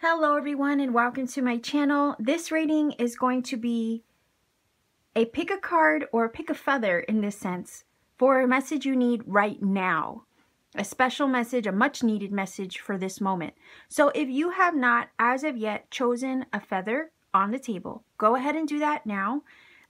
Hello everyone and welcome to my channel. This reading is going to be a pick a card or pick a feather in this sense for a message you need right now. A special message, a much needed message for this moment. So if you have not as of yet chosen a feather on the table, go ahead and do that now.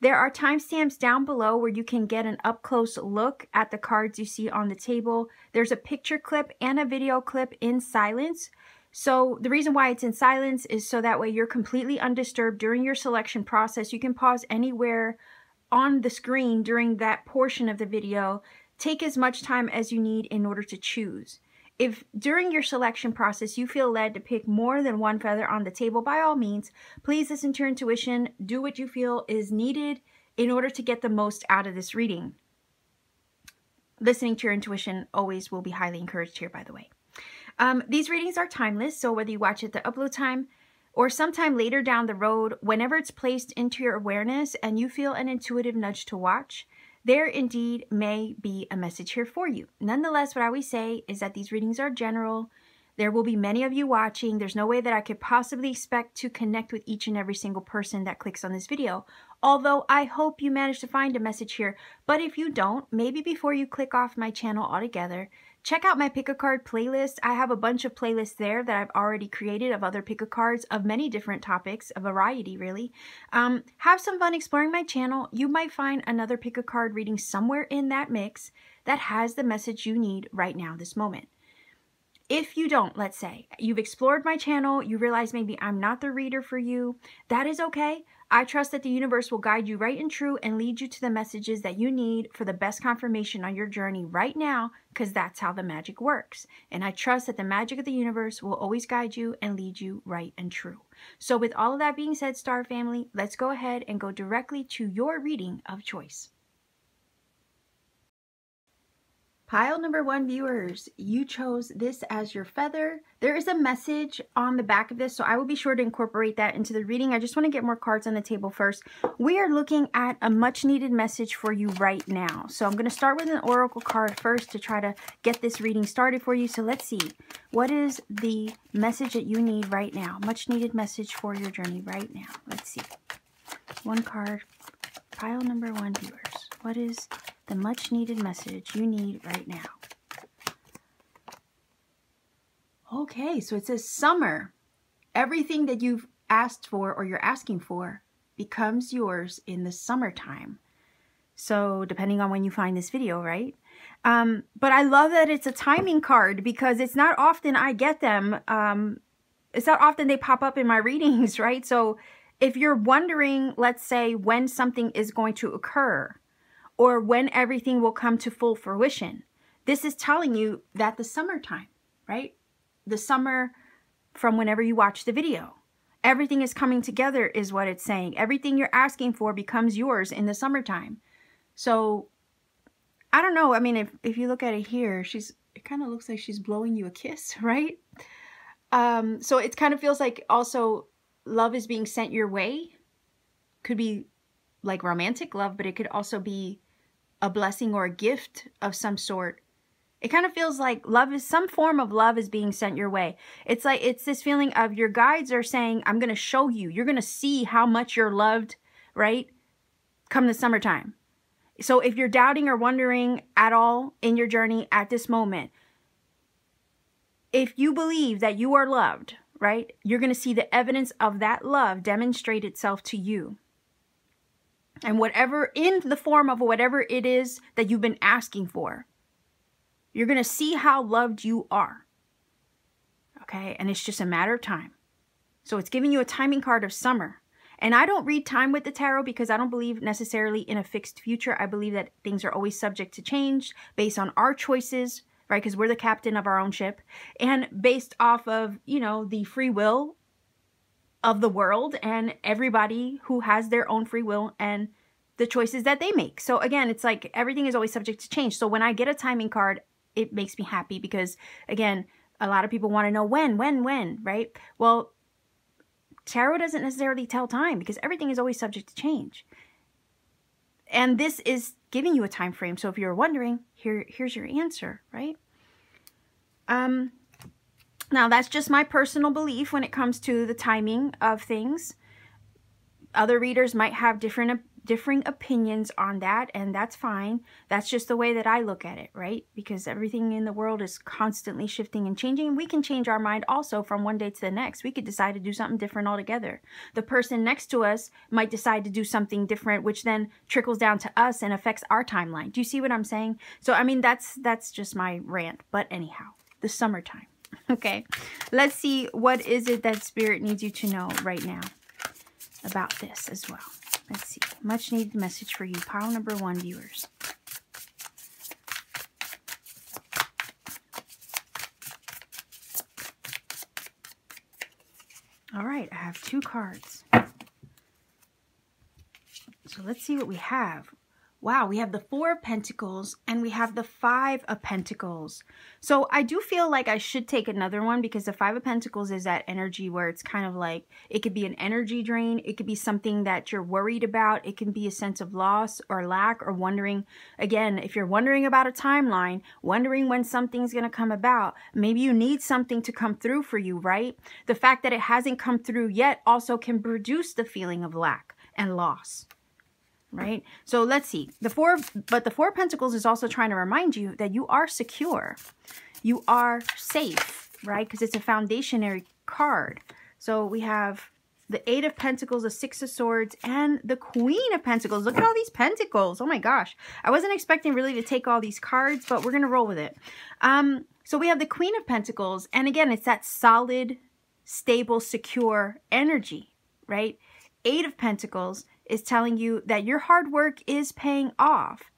There are timestamps down below where you can get an up close look at the cards you see on the table. There's a picture clip and a video clip in silence so the reason why it's in silence is so that way you're completely undisturbed during your selection process. You can pause anywhere on the screen during that portion of the video. Take as much time as you need in order to choose. If during your selection process you feel led to pick more than one feather on the table, by all means, please listen to your intuition. Do what you feel is needed in order to get the most out of this reading. Listening to your intuition always will be highly encouraged here, by the way. Um, these readings are timeless, so whether you watch at the upload time or sometime later down the road, whenever it's placed into your awareness and you feel an intuitive nudge to watch, there indeed may be a message here for you. Nonetheless, what I always say is that these readings are general. There will be many of you watching. There's no way that I could possibly expect to connect with each and every single person that clicks on this video. Although I hope you manage to find a message here. But if you don't, maybe before you click off my channel altogether, Check out my pick a card playlist. I have a bunch of playlists there that I've already created of other pick a cards of many different topics, a variety really. Um, have some fun exploring my channel. You might find another pick a card reading somewhere in that mix that has the message you need right now, this moment. If you don't, let's say, you've explored my channel, you realize maybe I'm not the reader for you, that is okay. I trust that the universe will guide you right and true and lead you to the messages that you need for the best confirmation on your journey right now, because that's how the magic works. And I trust that the magic of the universe will always guide you and lead you right and true. So with all of that being said, Star Family, let's go ahead and go directly to your reading of choice. Pile number one viewers, you chose this as your feather. There is a message on the back of this, so I will be sure to incorporate that into the reading. I just want to get more cards on the table first. We are looking at a much needed message for you right now. So I'm going to start with an oracle card first to try to get this reading started for you. So let's see. What is the message that you need right now? Much needed message for your journey right now. Let's see. One card. Pile number one viewers. What is the much needed message you need right now. Okay, so it says summer. Everything that you've asked for or you're asking for becomes yours in the summertime. So depending on when you find this video, right? Um, but I love that it's a timing card because it's not often I get them. Um, it's not often they pop up in my readings, right? So if you're wondering, let's say, when something is going to occur, or when everything will come to full fruition. This is telling you that the summertime, right? The summer from whenever you watch the video. Everything is coming together is what it's saying. Everything you're asking for becomes yours in the summertime. So I don't know. I mean, if, if you look at it here, she's it kind of looks like she's blowing you a kiss, right? Um, so it kind of feels like also love is being sent your way. Could be like romantic love, but it could also be a blessing or a gift of some sort. It kind of feels like love is some form of love is being sent your way. It's like it's this feeling of your guides are saying, I'm going to show you. You're going to see how much you're loved, right? Come the summertime. So if you're doubting or wondering at all in your journey at this moment, if you believe that you are loved, right, you're going to see the evidence of that love demonstrate itself to you and whatever in the form of whatever it is that you've been asking for you're going to see how loved you are okay? And it's just a matter of time. So it's giving you a timing card of summer. And i don't read time with the tarot because i don't believe necessarily in a fixed future. I believe that things are always subject to change based on our choices right? Because we're the captain of our own ship. And based off of you know the free will of the world and everybody who has their own free will and the choices that they make. So again, it's like everything is always subject to change. So when I get a timing card, it makes me happy because again, a lot of people want to know when, when, when, right? Well, tarot doesn't necessarily tell time because everything is always subject to change. And this is giving you a time frame. So if you're wondering, here here's your answer, right? Um, now that's just my personal belief when it comes to the timing of things. Other readers might have different differing opinions on that and that's fine. That's just the way that i look at it right? Because everything in the world is constantly shifting and changing we can change our mind also from one day to the next. We could decide to do something different altogether. The person next to us might decide to do something different which then trickles down to us and affects our timeline. Do you see what i'm saying? So i mean that's that's just my rant but anyhow the summertime okay let's see what is it that spirit needs you to know right now about this as well Let's see. Much needed message for you. Pile number one viewers. All right, I have two cards. So let's see what we have wow, we have the Four of Pentacles and we have the Five of Pentacles. So I do feel like I should take another one because the Five of Pentacles is that energy where it's kind of like, it could be an energy drain. It could be something that you're worried about. It can be a sense of loss or lack or wondering. Again, if you're wondering about a timeline, wondering when something's going to come about, maybe you need something to come through for you, right? The fact that it hasn't come through yet also can produce the feeling of lack and loss right? So let's see. The four, but the four pentacles is also trying to remind you that you are secure. You are safe, right? Because it's a foundationary card. So we have the eight of pentacles, the six of swords, and the queen of pentacles. Look at all these pentacles. Oh my gosh. I wasn't expecting really to take all these cards, but we're going to roll with it. Um, so we have the queen of pentacles. And again, it's that solid, stable, secure energy, right? Eight of pentacles is telling you that your hard work is paying off.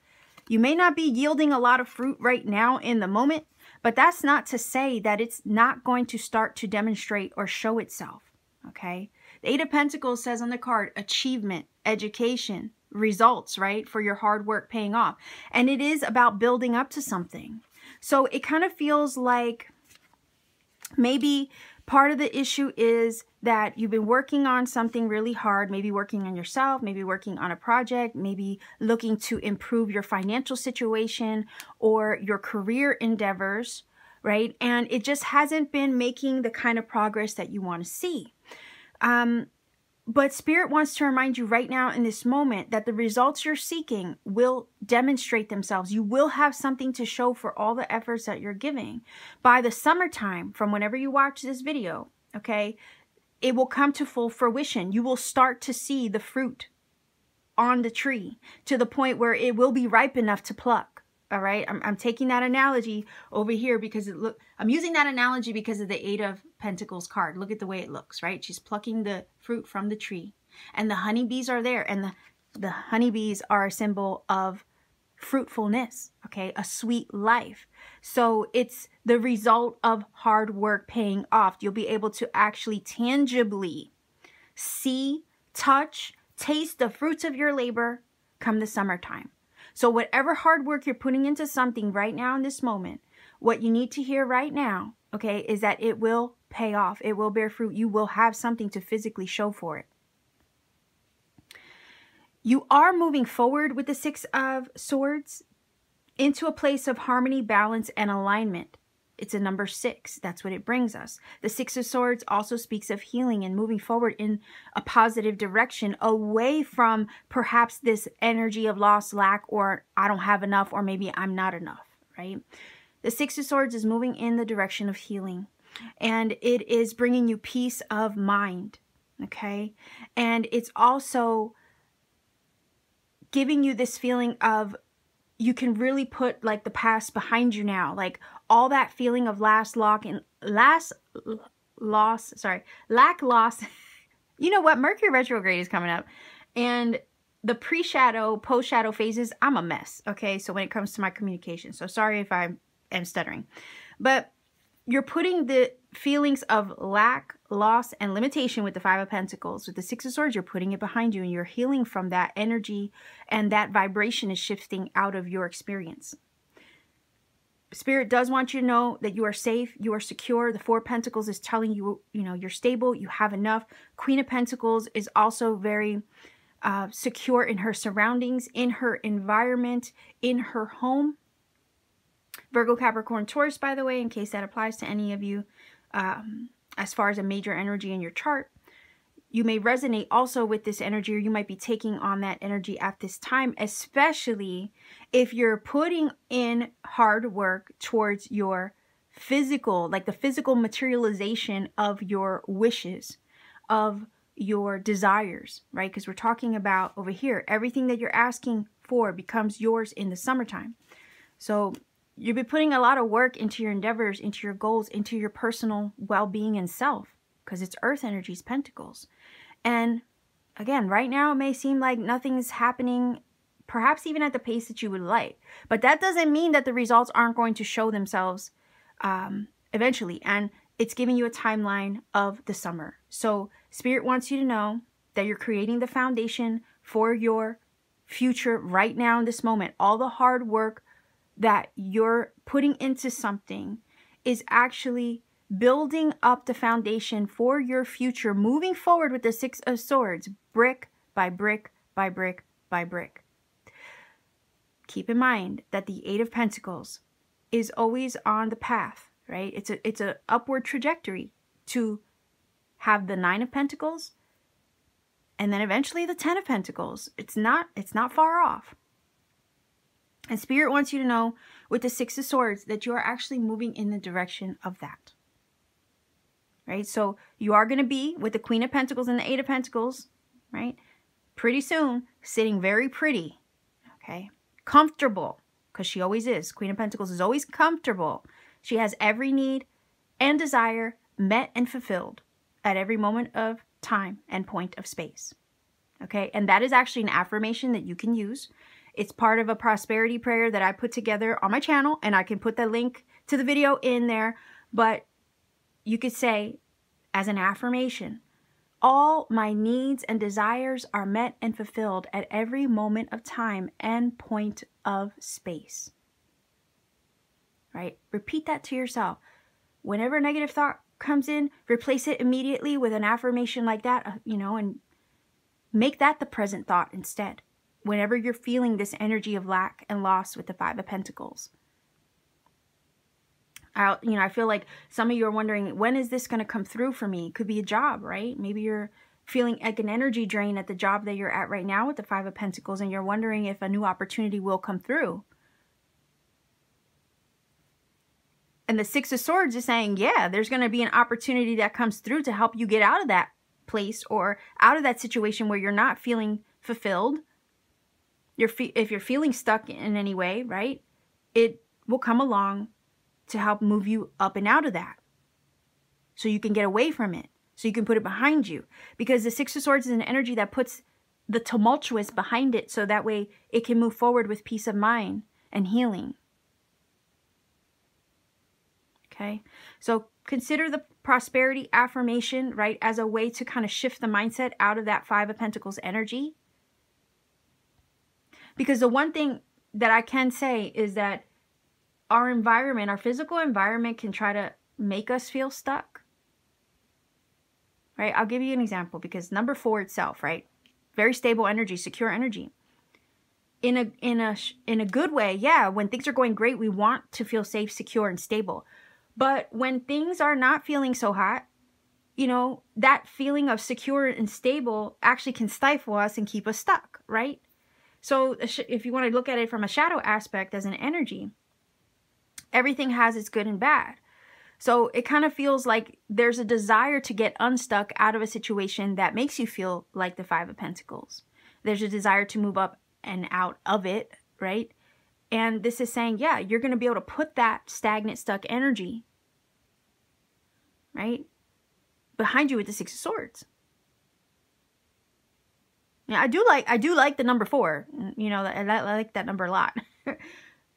You may not be yielding a lot of fruit right now in the moment, but that's not to say that it's not going to start to demonstrate or show itself, okay? The Eight of Pentacles says on the card, achievement, education, results, right? For your hard work paying off. And it is about building up to something. So it kind of feels like maybe Part of the issue is that you've been working on something really hard, maybe working on yourself, maybe working on a project, maybe looking to improve your financial situation or your career endeavors, right? And it just hasn't been making the kind of progress that you want to see. Um, but Spirit wants to remind you right now in this moment that the results you're seeking will demonstrate themselves. You will have something to show for all the efforts that you're giving. By the summertime, from whenever you watch this video, okay, it will come to full fruition. You will start to see the fruit on the tree to the point where it will be ripe enough to pluck all right? I'm, I'm taking that analogy over here because it look i'm using that analogy because of the eight of pentacles card. Look at the way it looks right? She's plucking the fruit from the tree and the honeybees are there and the the honeybees are a symbol of fruitfulness okay? A sweet life. So it's the result of hard work paying off. You'll be able to actually tangibly see touch taste the fruits of your labor come the summertime so whatever hard work you're putting into something right now in this moment, what you need to hear right now, okay, is that it will pay off. It will bear fruit. You will have something to physically show for it. You are moving forward with the Six of Swords into a place of harmony, balance, and alignment. It's a number six. That's what it brings us. The Six of Swords also speaks of healing and moving forward in a positive direction away from perhaps this energy of loss, lack, or I don't have enough, or maybe I'm not enough, right? The Six of Swords is moving in the direction of healing and it is bringing you peace of mind, okay? And it's also giving you this feeling of you can really put like the past behind you now like all that feeling of last lock and last loss sorry lack loss you know what mercury retrograde is coming up and the pre-shadow post-shadow phases i'm a mess okay so when it comes to my communication so sorry if i am stuttering but you're putting the feelings of lack, loss, and limitation with the Five of Pentacles. With the Six of Swords, you're putting it behind you and you're healing from that energy and that vibration is shifting out of your experience. Spirit does want you to know that you are safe, you are secure. The Four Pentacles is telling you, you know, you're stable, you have enough. Queen of Pentacles is also very uh, secure in her surroundings, in her environment, in her home. Virgo, Capricorn, Taurus, by the way, in case that applies to any of you, um, as far as a major energy in your chart. You may resonate also with this energy, or you might be taking on that energy at this time, especially if you're putting in hard work towards your physical, like the physical materialization of your wishes, of your desires, right? Because we're talking about over here, everything that you're asking for becomes yours in the summertime. So you'll be putting a lot of work into your endeavors, into your goals, into your personal well being and self, because it's earth energies, pentacles. And again, right now it may seem like nothing's happening, perhaps even at the pace that you would like. But that doesn't mean that the results aren't going to show themselves um, eventually. And it's giving you a timeline of the summer. So Spirit wants you to know that you're creating the foundation for your future right now in this moment. All the hard work that you're putting into something is actually building up the foundation for your future, moving forward with the Six of Swords, brick by brick by brick by brick. Keep in mind that the Eight of Pentacles is always on the path, right? It's a it's a upward trajectory to have the Nine of Pentacles and then eventually the 10 of Pentacles. It's not it's not far off. And Spirit wants you to know with the Six of Swords that you are actually moving in the direction of that. Right? So you are going to be with the Queen of Pentacles and the Eight of Pentacles, right? Pretty soon, sitting very pretty, okay? Comfortable, because she always is. Queen of Pentacles is always comfortable. She has every need and desire met and fulfilled at every moment of time and point of space. Okay, and that is actually an affirmation that you can use. It's part of a prosperity prayer that I put together on my channel, and I can put the link to the video in there. But you could say, as an affirmation, all my needs and desires are met and fulfilled at every moment of time and point of space. Right? Repeat that to yourself. Whenever a negative thought comes in, replace it immediately with an affirmation like that, uh, you know, and make that the present thought instead. Whenever you're feeling this energy of lack and loss with the Five of Pentacles. I, you know, I feel like some of you are wondering, when is this going to come through for me? It could be a job, right? Maybe you're feeling like an energy drain at the job that you're at right now with the Five of Pentacles and you're wondering if a new opportunity will come through. And the Six of Swords is saying, yeah, there's going to be an opportunity that comes through to help you get out of that place or out of that situation where you're not feeling fulfilled. You're if you're feeling stuck in any way, right? It will come along to help move you up and out of that. So you can get away from it. So you can put it behind you. Because the Six of Swords is an energy that puts the tumultuous behind it so that way it can move forward with peace of mind and healing. Okay, so consider the prosperity affirmation, right, as a way to kind of shift the mindset out of that Five of Pentacles energy. Because the one thing that I can say is that our environment, our physical environment can try to make us feel stuck. Right? I'll give you an example because number four itself, right? Very stable energy, secure energy. In a in a in a good way, yeah, when things are going great, we want to feel safe, secure and stable. But when things are not feeling so hot, you know, that feeling of secure and stable actually can stifle us and keep us stuck, right? So if you want to look at it from a shadow aspect as an energy, everything has its good and bad. So it kind of feels like there's a desire to get unstuck out of a situation that makes you feel like the Five of Pentacles. There's a desire to move up and out of it, right? And this is saying, yeah, you're going to be able to put that stagnant, stuck energy, right, behind you with the Six of Swords. Yeah, I do like I do like the number four. You know, I, I like that number a lot.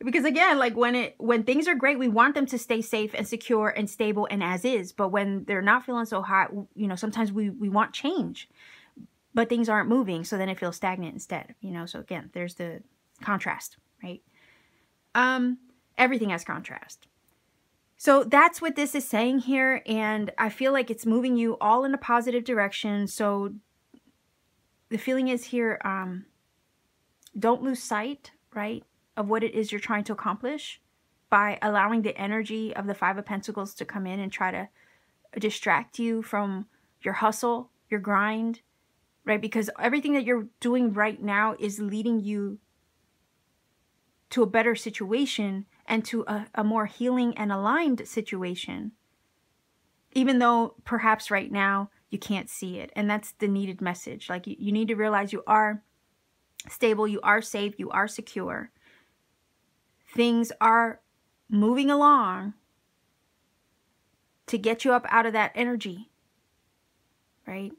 because again, like when it when things are great, we want them to stay safe and secure and stable and as is. But when they're not feeling so hot, you know, sometimes we we want change, but things aren't moving, so then it feels stagnant instead. You know, so again, there's the contrast, right? Um, everything has contrast. So that's what this is saying here. And I feel like it's moving you all in a positive direction. So the feeling is here, um, don't lose sight, right, of what it is you're trying to accomplish by allowing the energy of the Five of Pentacles to come in and try to distract you from your hustle, your grind, right? Because everything that you're doing right now is leading you to a better situation and to a, a more healing and aligned situation. Even though perhaps right now you can't see it. And that's the needed message. Like you, you need to realize you are stable, you are safe, you are secure. Things are moving along to get you up out of that energy, right?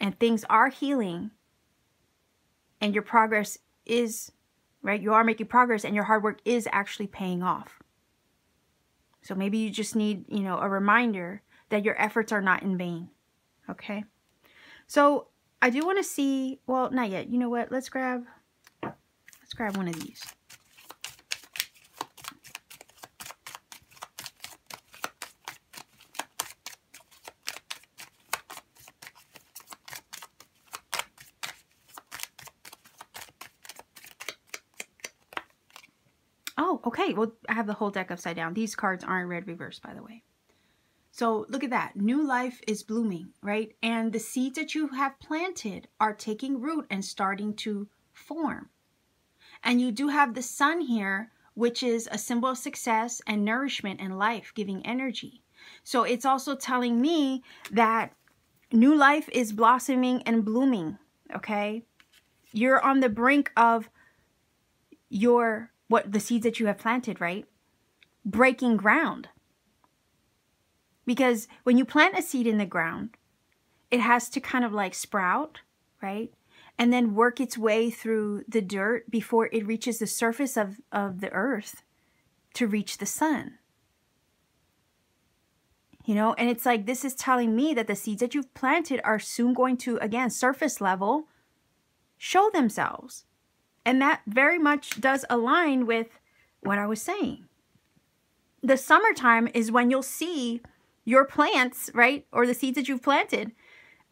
And things are healing and your progress is, right? You are making progress and your hard work is actually paying off. So maybe you just need, you know, a reminder that your efforts are not in vain. Okay. So I do want to see, well, not yet. You know what? Let's grab, let's grab one of these. Okay. Well, I have the whole deck upside down. These cards aren't read reverse, by the way. So look at that. New life is blooming, right? And the seeds that you have planted are taking root and starting to form. And you do have the sun here, which is a symbol of success and nourishment and life, giving energy. So it's also telling me that new life is blossoming and blooming, okay? You're on the brink of your, what, the seeds that you have planted, right? Breaking ground because when you plant a seed in the ground, it has to kind of like sprout, right? And then work its way through the dirt before it reaches the surface of, of the earth to reach the sun. You know, and it's like this is telling me that the seeds that you've planted are soon going to, again, surface level, show themselves. And that very much does align with what I was saying. The summertime is when you'll see your plants, right, or the seeds that you've planted,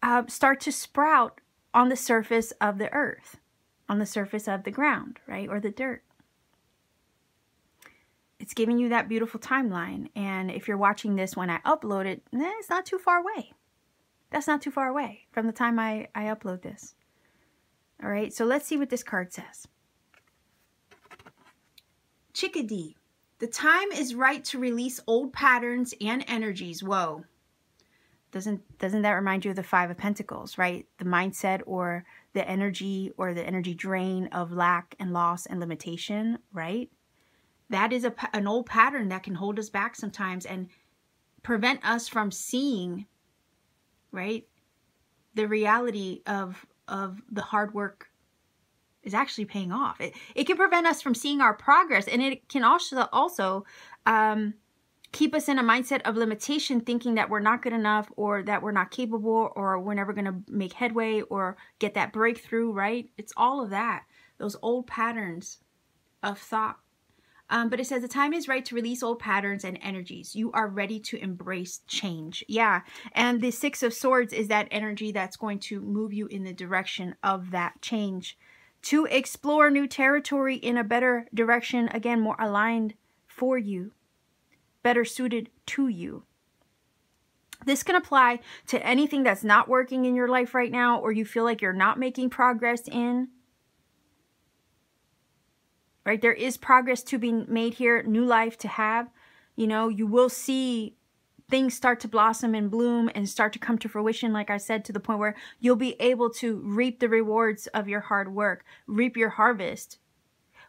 uh, start to sprout on the surface of the earth, on the surface of the ground, right, or the dirt. It's giving you that beautiful timeline. And if you're watching this when I upload it, eh, it's not too far away. That's not too far away from the time I, I upload this. All right, so let's see what this card says. Chickadee. The time is right to release old patterns and energies. Whoa. Doesn't doesn't that remind you of the 5 of pentacles, right? The mindset or the energy or the energy drain of lack and loss and limitation, right? That is a, an old pattern that can hold us back sometimes and prevent us from seeing, right? The reality of of the hard work is actually paying off. It, it can prevent us from seeing our progress and it can also, also um, keep us in a mindset of limitation, thinking that we're not good enough or that we're not capable or we're never going to make headway or get that breakthrough, right? It's all of that, those old patterns of thought. Um, but it says the time is right to release old patterns and energies. You are ready to embrace change. Yeah. And the Six of Swords is that energy that's going to move you in the direction of that change to explore new territory in a better direction, again, more aligned for you, better suited to you. This can apply to anything that's not working in your life right now or you feel like you're not making progress in. Right? There is progress to be made here, new life to have. You know, you will see things start to blossom and bloom and start to come to fruition, like I said, to the point where you'll be able to reap the rewards of your hard work, reap your harvest,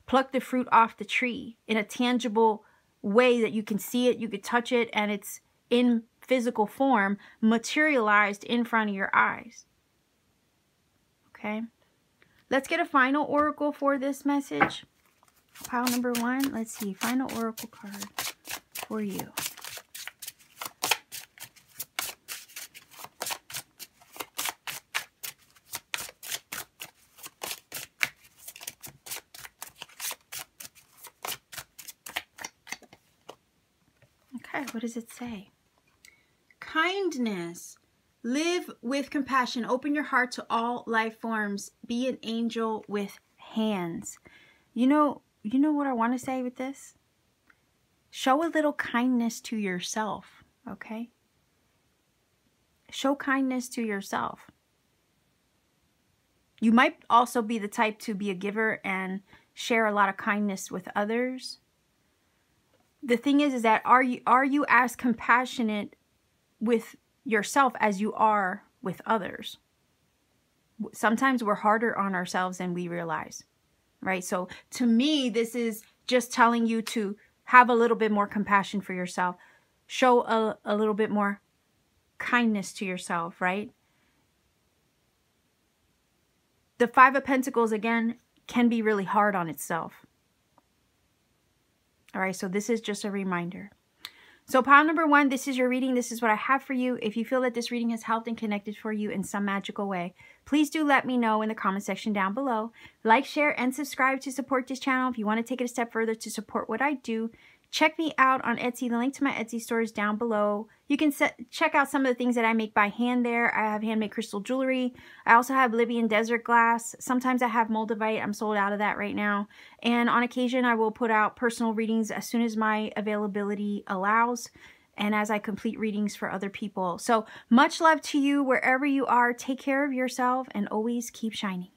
pluck the fruit off the tree in a tangible way that you can see it, you can touch it, and it's in physical form materialized in front of your eyes. Okay? Let's get a final oracle for this message. Pile number one. Let's see. Final oracle card for you. Okay, what does it say? Kindness. Live with compassion. Open your heart to all life forms. Be an angel with hands. You know, you know what I want to say with this? Show a little kindness to yourself, okay? Show kindness to yourself. You might also be the type to be a giver and share a lot of kindness with others. The thing is, is that are you are you as compassionate with yourself as you are with others? Sometimes we're harder on ourselves than we realize, right? So to me, this is just telling you to have a little bit more compassion for yourself. Show a, a little bit more kindness to yourself, right? The Five of Pentacles, again, can be really hard on itself. All right, so this is just a reminder. So pile number one, this is your reading. This is what I have for you. If you feel that this reading has helped and connected for you in some magical way, please do let me know in the comment section down below. Like, share, and subscribe to support this channel. If you want to take it a step further to support what I do, Check me out on Etsy. The link to my Etsy store is down below. You can set, check out some of the things that I make by hand there. I have handmade crystal jewelry. I also have Libyan desert glass. Sometimes I have moldavite. I'm sold out of that right now. And on occasion, I will put out personal readings as soon as my availability allows and as I complete readings for other people. So much love to you wherever you are. Take care of yourself and always keep shining.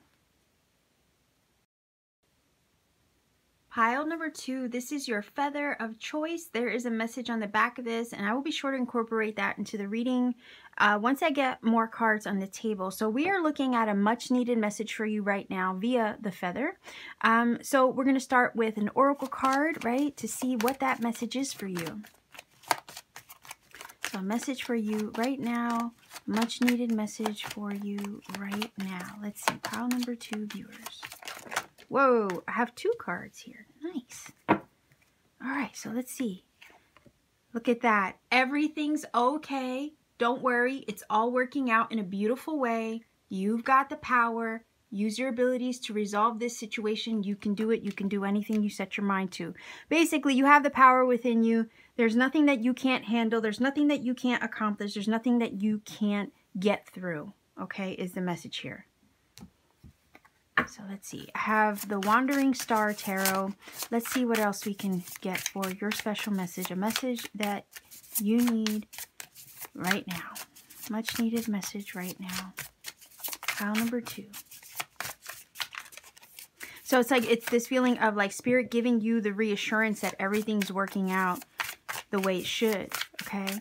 Pile number two, this is your feather of choice. There is a message on the back of this, and I will be sure to incorporate that into the reading uh, once I get more cards on the table. So we are looking at a much needed message for you right now via the feather. Um, so we're going to start with an oracle card, right, to see what that message is for you. So a message for you right now, much needed message for you right now. Let's see, pile number two, viewers. Whoa, I have two cards here. Nice. All right, so let's see. Look at that. Everything's okay. Don't worry. It's all working out in a beautiful way. You've got the power. Use your abilities to resolve this situation. You can do it. You can do anything you set your mind to. Basically, you have the power within you. There's nothing that you can't handle. There's nothing that you can't accomplish. There's nothing that you can't get through, okay, is the message here. So let's see. I have the Wandering Star Tarot. Let's see what else we can get for your special message. A message that you need right now. Much needed message right now. Pile number two. So it's like, it's this feeling of like spirit giving you the reassurance that everything's working out the way it should, okay?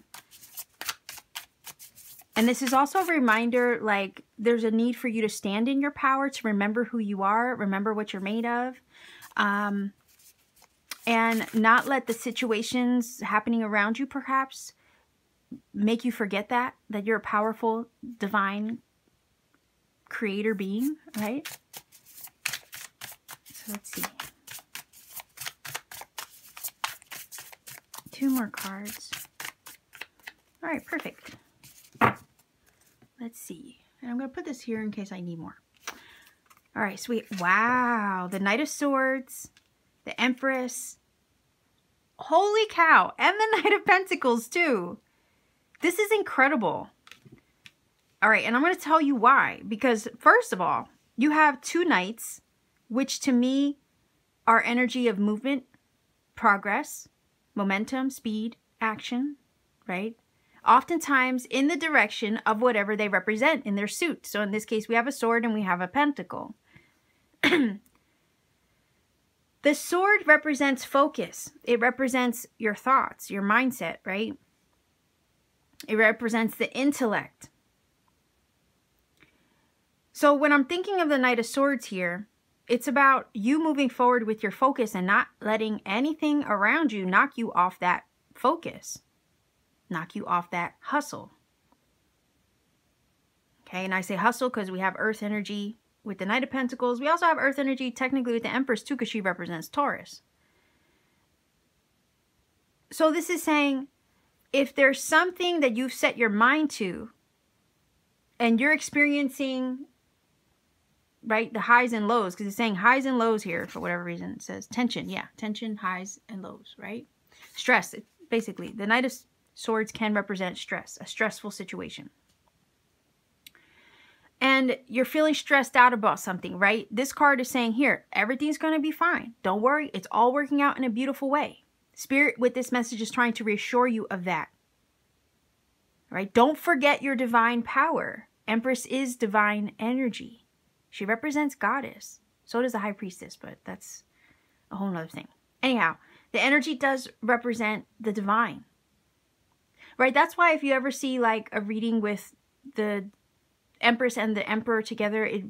And this is also a reminder, like, there's a need for you to stand in your power, to remember who you are, remember what you're made of, um, and not let the situations happening around you, perhaps, make you forget that, that you're a powerful, divine creator being, right? So let's see. Two more cards. All right, perfect. Let's see. And I'm going to put this here in case I need more. All right, sweet. Wow. The Knight of Swords, the Empress. Holy cow. And the Knight of Pentacles, too. This is incredible. All right, and I'm going to tell you why. Because, first of all, you have two knights, which to me are energy of movement, progress, momentum, speed, action, right? Oftentimes in the direction of whatever they represent in their suit. So in this case, we have a sword and we have a pentacle. the sword represents focus. It represents your thoughts, your mindset, right? It represents the intellect. So when I'm thinking of the Knight of Swords here, it's about you moving forward with your focus and not letting anything around you knock you off that focus knock you off that hustle. Okay, and I say hustle because we have earth energy with the Knight of Pentacles. We also have earth energy technically with the Empress too because she represents Taurus. So this is saying if there's something that you've set your mind to and you're experiencing right the highs and lows because it's saying highs and lows here for whatever reason it says tension yeah tension highs and lows right stress basically the knight of Swords can represent stress, a stressful situation. and you're feeling stressed out about something, right? This card is saying here, everything's going to be fine. Don't worry. It's all working out in a beautiful way. Spirit with this message is trying to reassure you of that. Right? Don't forget your divine power. Empress is divine energy. She represents goddess. So does the high priestess, but that's a whole nother thing. Anyhow, the energy does represent the divine. Right? That's why if you ever see like a reading with the empress and the emperor together, it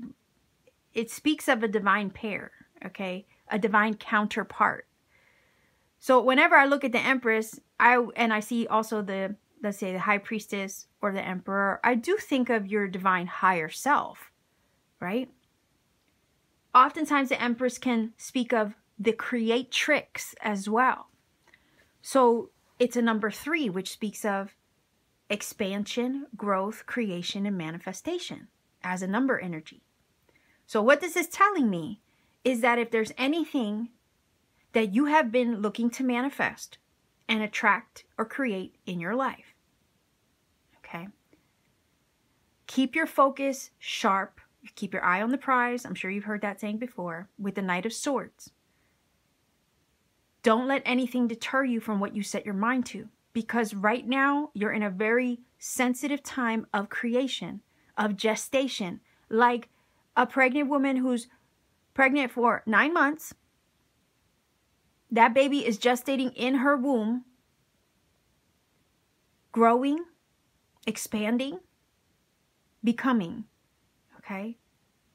it speaks of a divine pair, okay? A divine counterpart. So whenever I look at the empress, I and I see also the let's say the high priestess or the emperor, I do think of your divine higher self, right? Oftentimes the empress can speak of the creatrix as well. So it's a number three, which speaks of expansion, growth, creation, and manifestation as a number energy. So, what this is telling me is that if there's anything that you have been looking to manifest and attract or create in your life, okay, keep your focus sharp, keep your eye on the prize. I'm sure you've heard that saying before with the Knight of Swords. Don't let anything deter you from what you set your mind to because right now you're in a very sensitive time of creation, of gestation, like a pregnant woman who's pregnant for nine months. That baby is gestating in her womb, growing, expanding, becoming. Okay?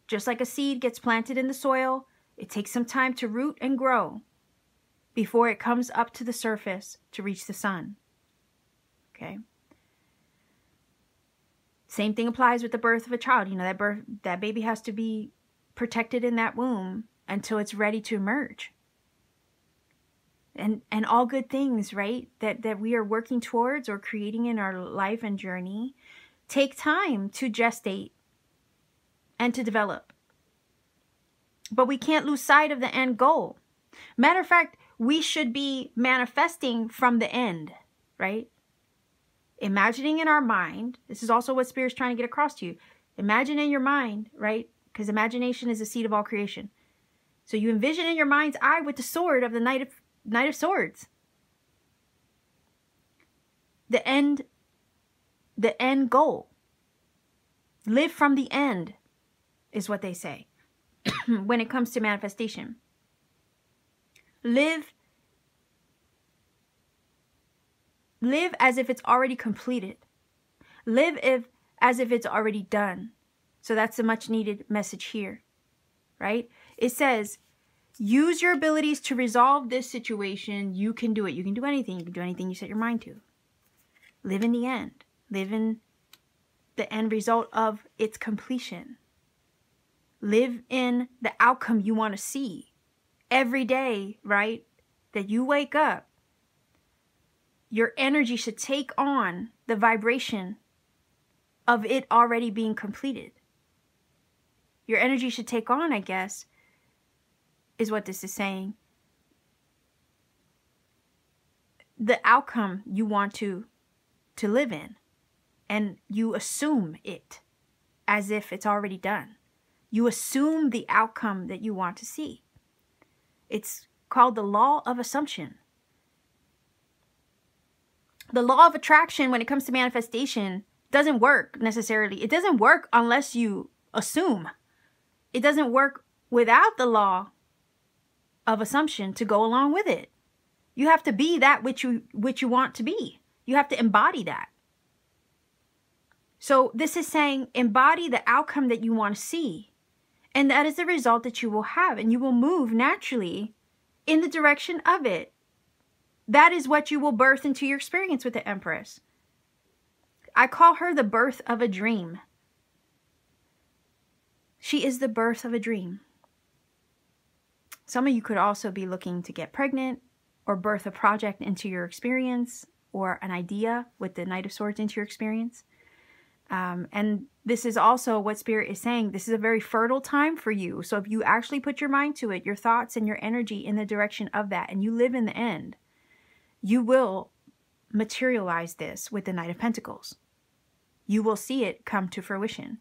Just like a seed gets planted in the soil, it takes some time to root and grow before it comes up to the surface to reach the sun. Okay. Same thing applies with the birth of a child. You know, that birth that baby has to be protected in that womb until it's ready to emerge. And and all good things, right? That that we are working towards or creating in our life and journey take time to gestate and to develop. But we can't lose sight of the end goal. Matter of fact, we should be manifesting from the end, right? imagining in our mind, this is also what Spirit's trying to get across to you. Imagine in your mind, right? Because imagination is the seed of all creation. So you envision in your mind's eye with the sword of the Knight of, Knight of Swords. The end, the end goal. Live from the end is what they say when it comes to manifestation. Live Live as if it's already completed. Live if as if it's already done. So that's a much needed message here, right? It says, use your abilities to resolve this situation. You can do it. You can do anything. You can do anything you set your mind to. Live in the end. Live in the end result of its completion. Live in the outcome you want to see every day, right? That you wake up your energy should take on the vibration of it already being completed. Your energy should take on, I guess, is what this is saying. The outcome you want to to live in and you assume it as if it's already done. You assume the outcome that you want to see. It's called the law of assumption the law of attraction when it comes to manifestation doesn't work necessarily. It doesn't work unless you assume. It doesn't work without the law of assumption to go along with it. You have to be that which you which you want to be. You have to embody that. So this is saying embody the outcome that you want to see. And that is the result that you will have and you will move naturally in the direction of it. That is what you will birth into your experience with the Empress. I call her the birth of a dream. She is the birth of a dream. Some of you could also be looking to get pregnant or birth a project into your experience or an idea with the Knight of Swords into your experience. Um, and this is also what Spirit is saying. This is a very fertile time for you. So if you actually put your mind to it, your thoughts and your energy in the direction of that, and you live in the end, you will materialize this with the Knight of Pentacles. You will see it come to fruition.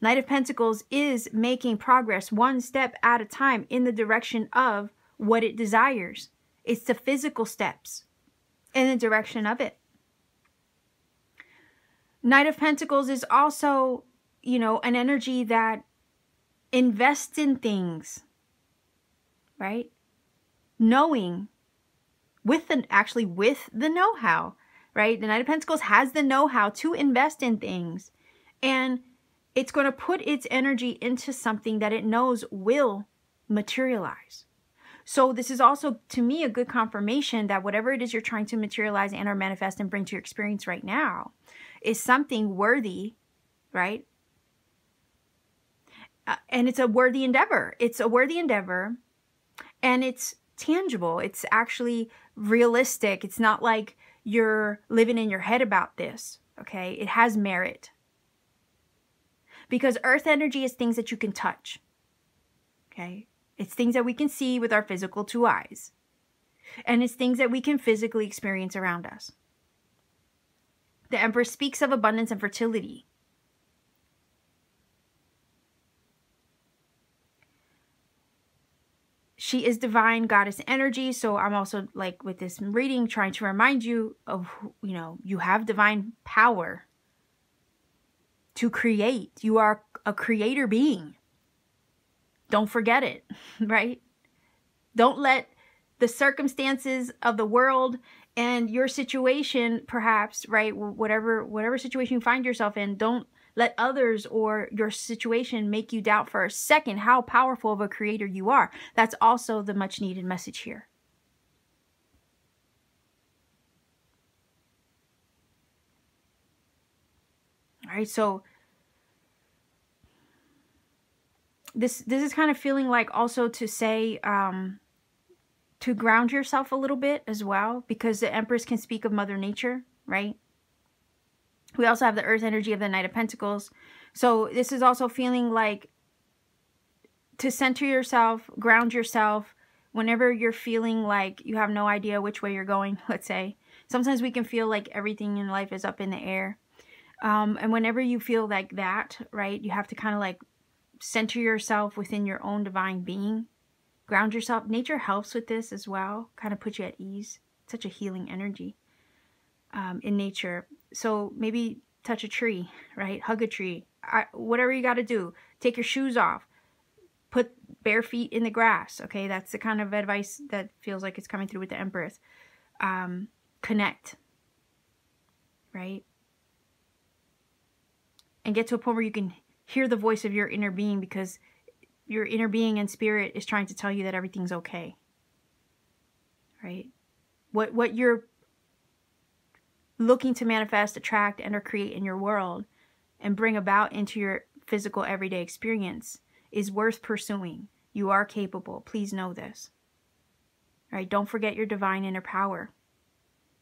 Knight of Pentacles is making progress one step at a time in the direction of what it desires. It's the physical steps in the direction of it. Knight of Pentacles is also, you know, an energy that invests in things, right? Knowing with the, actually with the know-how, right? The Knight of Pentacles has the know-how to invest in things and it's going to put its energy into something that it knows will materialize. So this is also, to me, a good confirmation that whatever it is you're trying to materialize and or manifest and bring to your experience right now is something worthy, right? Uh, and it's a worthy endeavor. It's a worthy endeavor and it's tangible. It's actually realistic. It's not like you're living in your head about this, okay? It has merit. Because earth energy is things that you can touch, okay? It's things that we can see with our physical two eyes. And it's things that we can physically experience around us. The Empress speaks of abundance and fertility. She is divine goddess energy. So I'm also like with this reading trying to remind you of, you know, you have divine power to create. You are a creator being. Don't forget it, right? Don't let the circumstances of the world and your situation perhaps, right, whatever whatever situation you find yourself in, don't let others or your situation make you doubt for a second how powerful of a creator you are. That's also the much needed message here. All right, so this this is kind of feeling like also to say um, to ground yourself a little bit as well because the Empress can speak of Mother Nature, right? We also have the Earth energy of the Knight of Pentacles. So this is also feeling like to center yourself, ground yourself, whenever you're feeling like you have no idea which way you're going, let's say. Sometimes we can feel like everything in life is up in the air. Um, and whenever you feel like that, right, you have to kind of like center yourself within your own divine being. Ground yourself. Nature helps with this as well. Kind of put you at ease. Such a healing energy um, in nature. So maybe touch a tree, right? Hug a tree. I, whatever you got to do. Take your shoes off. Put bare feet in the grass. Okay, that's the kind of advice that feels like it's coming through with the Empress. Um, connect, right? And get to a point where you can hear the voice of your inner being because your inner being and spirit is trying to tell you that everything's okay. Right? What what you're looking to manifest, attract, and or create in your world and bring about into your physical everyday experience is worth pursuing. You are capable. Please know this. Right? Don't forget your divine inner power.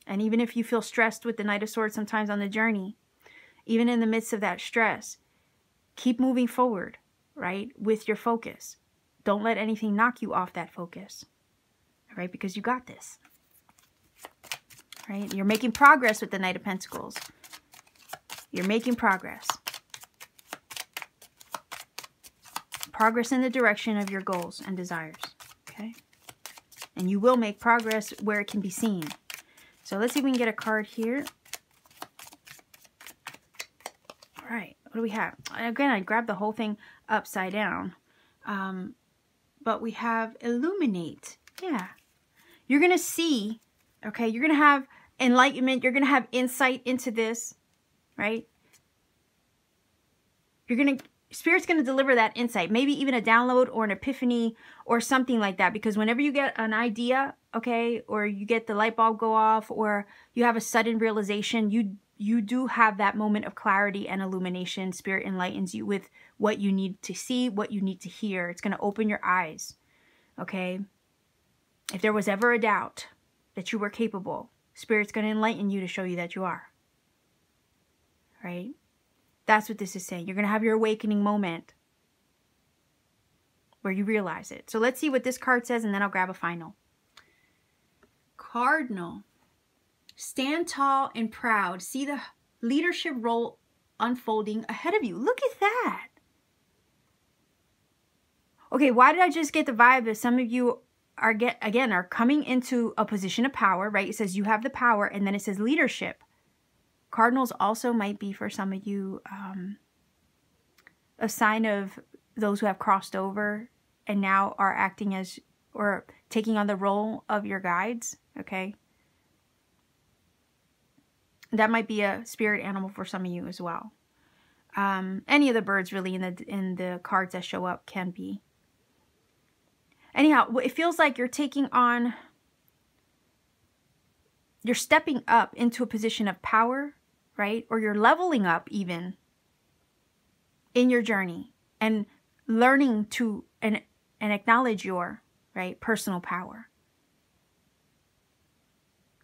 And even if you feel stressed with the Knight of Swords sometimes on the journey, even in the midst of that stress, keep moving forward, right, with your focus. Don't let anything knock you off that focus, all right, because you got this, right? You're making progress with the Knight of Pentacles. You're making progress. Progress in the direction of your goals and desires, okay? And you will make progress where it can be seen. So let's see if we can get a card here. All right what do we have? Again, I grabbed the whole thing upside down. Um, but we have illuminate. Yeah. You're going to see, okay, you're going to have enlightenment. You're going to have insight into this, right? You're going to, Spirit's going to deliver that insight. Maybe even a download or an epiphany or something like that. Because whenever you get an idea, okay, or you get the light bulb go off or you have a sudden realization, you you do have that moment of clarity and illumination. Spirit enlightens you with what you need to see, what you need to hear. It's going to open your eyes. Okay? If there was ever a doubt that you were capable, Spirit's going to enlighten you to show you that you are. Right? That's what this is saying. You're going to have your awakening moment where you realize it. So let's see what this card says and then I'll grab a final. Cardinal. Stand tall and proud. See the leadership role unfolding ahead of you. Look at that. Okay, why did I just get the vibe that some of you are get again are coming into a position of power, right? It says you have the power, and then it says leadership. Cardinals also might be for some of you um, a sign of those who have crossed over and now are acting as or taking on the role of your guides. Okay, that might be a spirit animal for some of you as well. Um, any of the birds really in the in the cards that show up can be. Anyhow, it feels like you're taking on, you're stepping up into a position of power, right? Or you're leveling up even in your journey and learning to and and acknowledge your right personal power.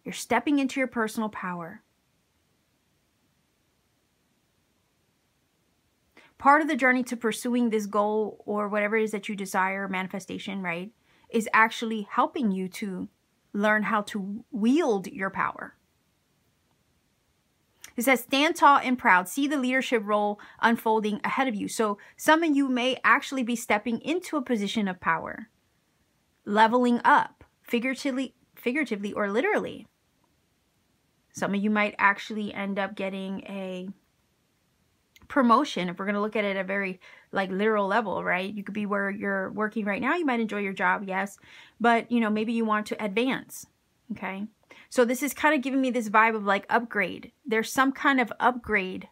You're stepping into your personal power part of the journey to pursuing this goal or whatever it is that you desire, manifestation, right, is actually helping you to learn how to wield your power. It says, stand tall and proud. See the leadership role unfolding ahead of you. So some of you may actually be stepping into a position of power, leveling up, figuratively, figuratively or literally. Some of you might actually end up getting a promotion if we're going to look at it at a very like literal level right? You could be where you're working right now you might enjoy your job yes but you know maybe you want to advance okay? So this is kind of giving me this vibe of like upgrade. There's some kind of upgrade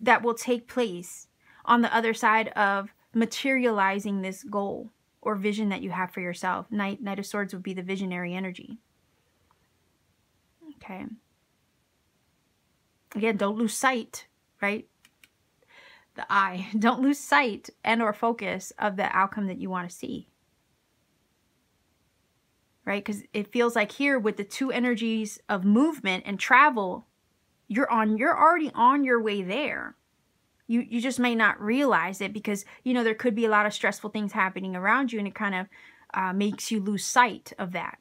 that will take place on the other side of materializing this goal or vision that you have for yourself. Knight knight of swords would be the visionary energy okay Again, don't lose sight, right? The eye. Don't lose sight and or focus of the outcome that you want to see. Right? Because it feels like here with the two energies of movement and travel, you're on you're already on your way there. You you just may not realize it because you know there could be a lot of stressful things happening around you and it kind of uh, makes you lose sight of that.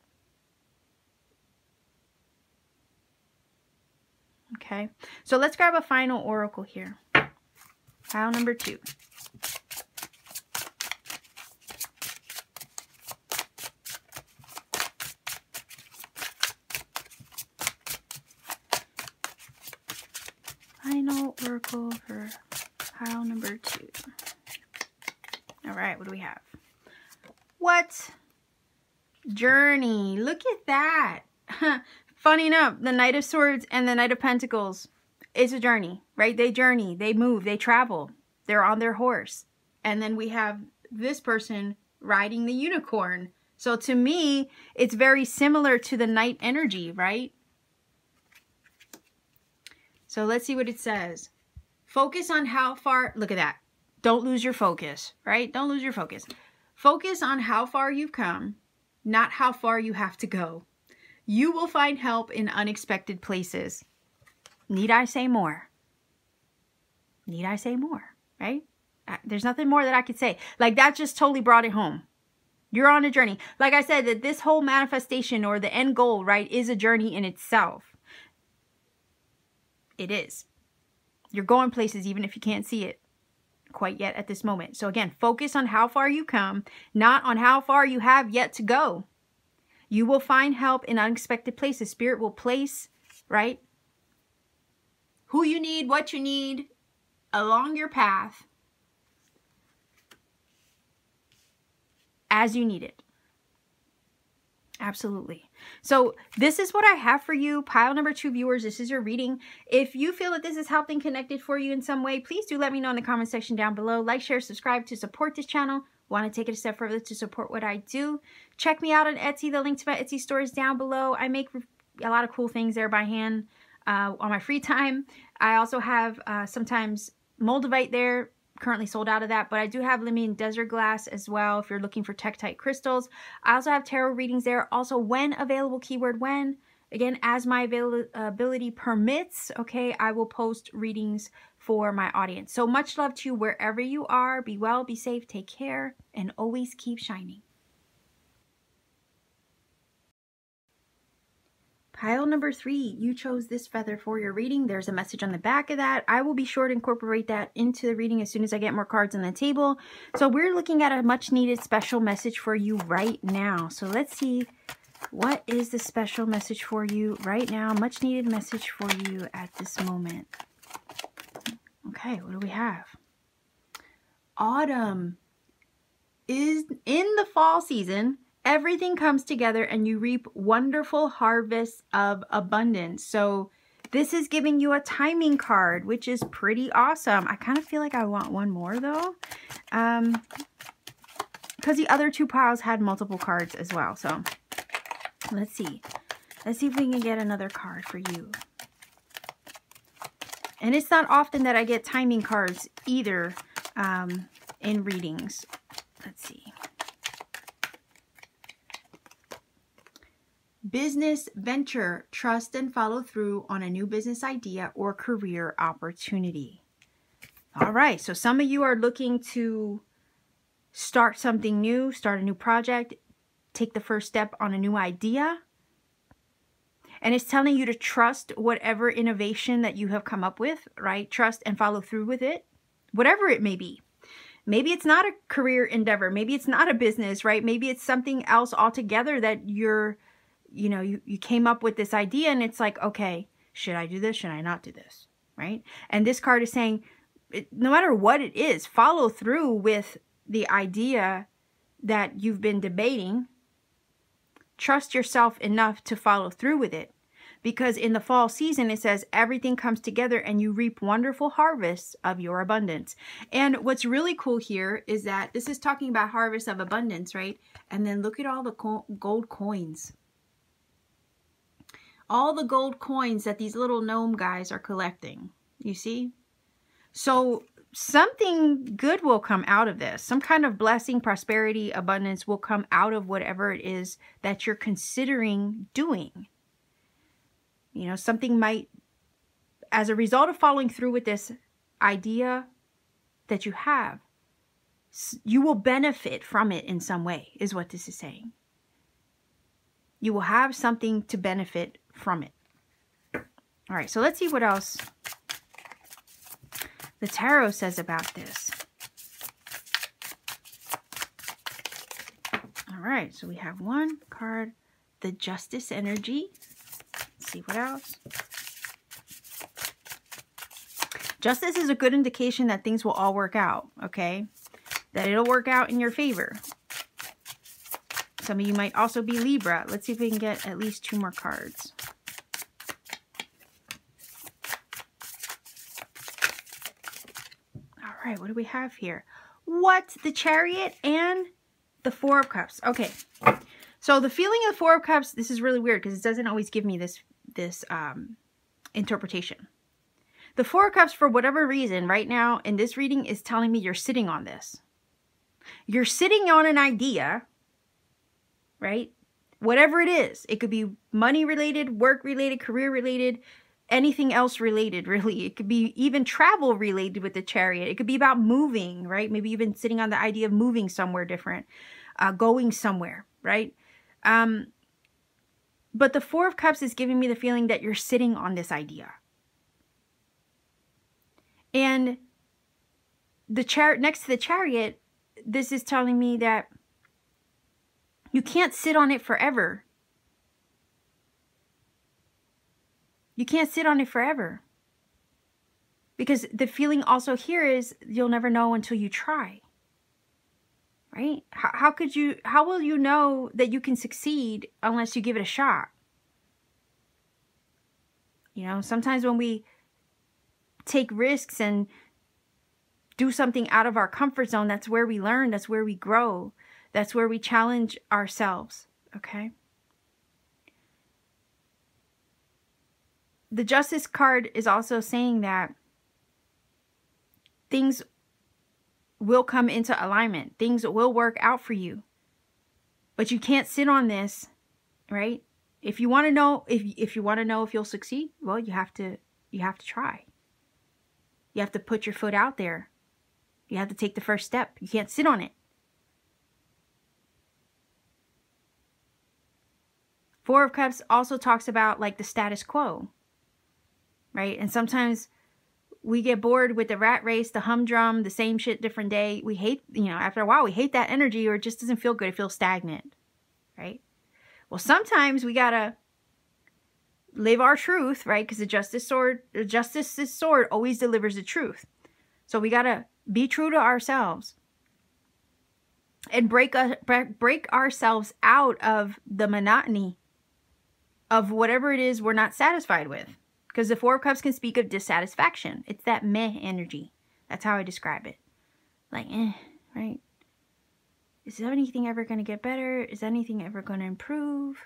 Okay, so let's grab a final oracle here. Pile number two. Final oracle for pile number two. All right, what do we have? What? Journey. Look at that. Funny enough, the Knight of Swords and the Knight of Pentacles is a journey, right? They journey, they move, they travel. They're on their horse. And then we have this person riding the unicorn. So to me, it's very similar to the Knight energy, right? So let's see what it says. Focus on how far, look at that. Don't lose your focus, right? Don't lose your focus. Focus on how far you've come, not how far you have to go. You will find help in unexpected places. Need I say more? Need I say more? Right? Uh, there's nothing more that I could say. Like that just totally brought it home. You're on a journey. Like I said, that this whole manifestation or the end goal, right, is a journey in itself. It is. You're going places even if you can't see it quite yet at this moment. So again, focus on how far you come, not on how far you have yet to go. You will find help in unexpected places. Spirit will place, right? Who you need, what you need along your path as you need it. Absolutely. So this is what I have for you, pile number two viewers. This is your reading. If you feel that this is helping connected for you in some way, please do let me know in the comment section down below. Like, share, subscribe to support this channel. Want to take it a step further to support what I do? Check me out on Etsy. The link to my Etsy store is down below. I make a lot of cool things there by hand uh, on my free time. I also have uh, sometimes Moldavite there. Currently sold out of that, but I do have Libyan Desert Glass as well if you're looking for Tektite crystals. I also have tarot readings there. Also, when available, keyword when. Again, as my availability permits, okay, I will post readings for my audience. So much love to you wherever you are. Be well, be safe, take care, and always keep shining. Pile number three, you chose this feather for your reading. There's a message on the back of that. I will be sure to incorporate that into the reading as soon as I get more cards on the table. So we're looking at a much needed special message for you right now. So let's see what is the special message for you right now. Much needed message for you at this moment. Okay, what do we have? Autumn is in the fall season everything comes together and you reap wonderful harvests of abundance. So this is giving you a timing card, which is pretty awesome. I kind of feel like I want one more though. Um, because the other two piles had multiple cards as well. So let's see. Let's see if we can get another card for you. And it's not often that I get timing cards either um, in readings. Let's see. business venture, trust and follow through on a new business idea or career opportunity. All right, so some of you are looking to start something new, start a new project, take the first step on a new idea. And it's telling you to trust whatever innovation that you have come up with, right? Trust and follow through with it, whatever it may be. Maybe it's not a career endeavor. Maybe it's not a business, right? Maybe it's something else altogether that you're you know, you, you came up with this idea and it's like, okay, should I do this? Should I not do this? Right? And this card is saying, no matter what it is, follow through with the idea that you've been debating. Trust yourself enough to follow through with it. Because in the fall season, it says everything comes together and you reap wonderful harvests of your abundance. And what's really cool here is that this is talking about harvest of abundance, right? And then look at all the gold coins all the gold coins that these little gnome guys are collecting. You see? So something good will come out of this. Some kind of blessing, prosperity, abundance will come out of whatever it is that you're considering doing. You know, something might, as a result of following through with this idea that you have, you will benefit from it in some way, is what this is saying. You will have something to benefit from it. All right, so let's see what else the tarot says about this. All right, so we have one card, the Justice Energy. See what else. Justice is a good indication that things will all work out, okay? That it'll work out in your favor. Some of you might also be Libra. Let's see if we can get at least two more cards. All right, what do we have here? What? The Chariot and the Four of Cups. Okay. So the feeling of the Four of Cups, this is really weird because it doesn't always give me this, this um, interpretation. The Four Cups, for whatever reason, right now in this reading is telling me you're sitting on this. You're sitting on an idea, right? Whatever it is. It could be money related, work related, career related, anything else related really it could be even travel related with the chariot it could be about moving right maybe you've been sitting on the idea of moving somewhere different uh, going somewhere right um but the four of cups is giving me the feeling that you're sitting on this idea and the chariot next to the chariot this is telling me that you can't sit on it forever You can't sit on it forever. Because the feeling also here is you'll never know until you try. Right? How, how could you, how will you know that you can succeed unless you give it a shot? You know, sometimes when we take risks and do something out of our comfort zone, that's where we learn, that's where we grow, that's where we challenge ourselves. Okay? the justice card is also saying that things will come into alignment. Things will work out for you. But you can't sit on this, right? If you want to know if if you want to know if you'll succeed, well, you have to you have to try. You have to put your foot out there. You have to take the first step. You can't sit on it. Four of Cups also talks about like the status quo, right? And sometimes we get bored with the rat race, the humdrum, the same shit, different day. We hate, you know, after a while, we hate that energy or it just doesn't feel good. It feels stagnant, right? Well, sometimes we gotta live our truth, right? Because the justice sword, the justice's sword always delivers the truth. So we gotta be true to ourselves and break a, break ourselves out of the monotony of whatever it is we're not satisfied with. Because the Four of Cups can speak of dissatisfaction. It's that meh energy. That's how I describe it. Like, eh, right? Is anything ever going to get better? Is anything ever going to improve?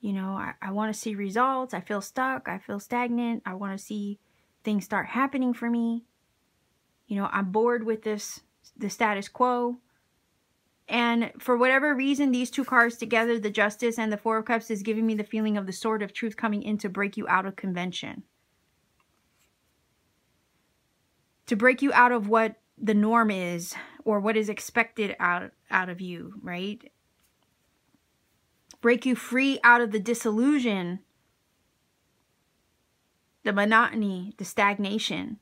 You know, I, I want to see results. I feel stuck. I feel stagnant. I want to see things start happening for me. You know, I'm bored with this, the status quo. And for whatever reason, these two cards together, the Justice and the Four of Cups, is giving me the feeling of the Sword of Truth coming in to break you out of convention. To break you out of what the norm is or what is expected out, out of you, right? Break you free out of the disillusion, the monotony, the stagnation,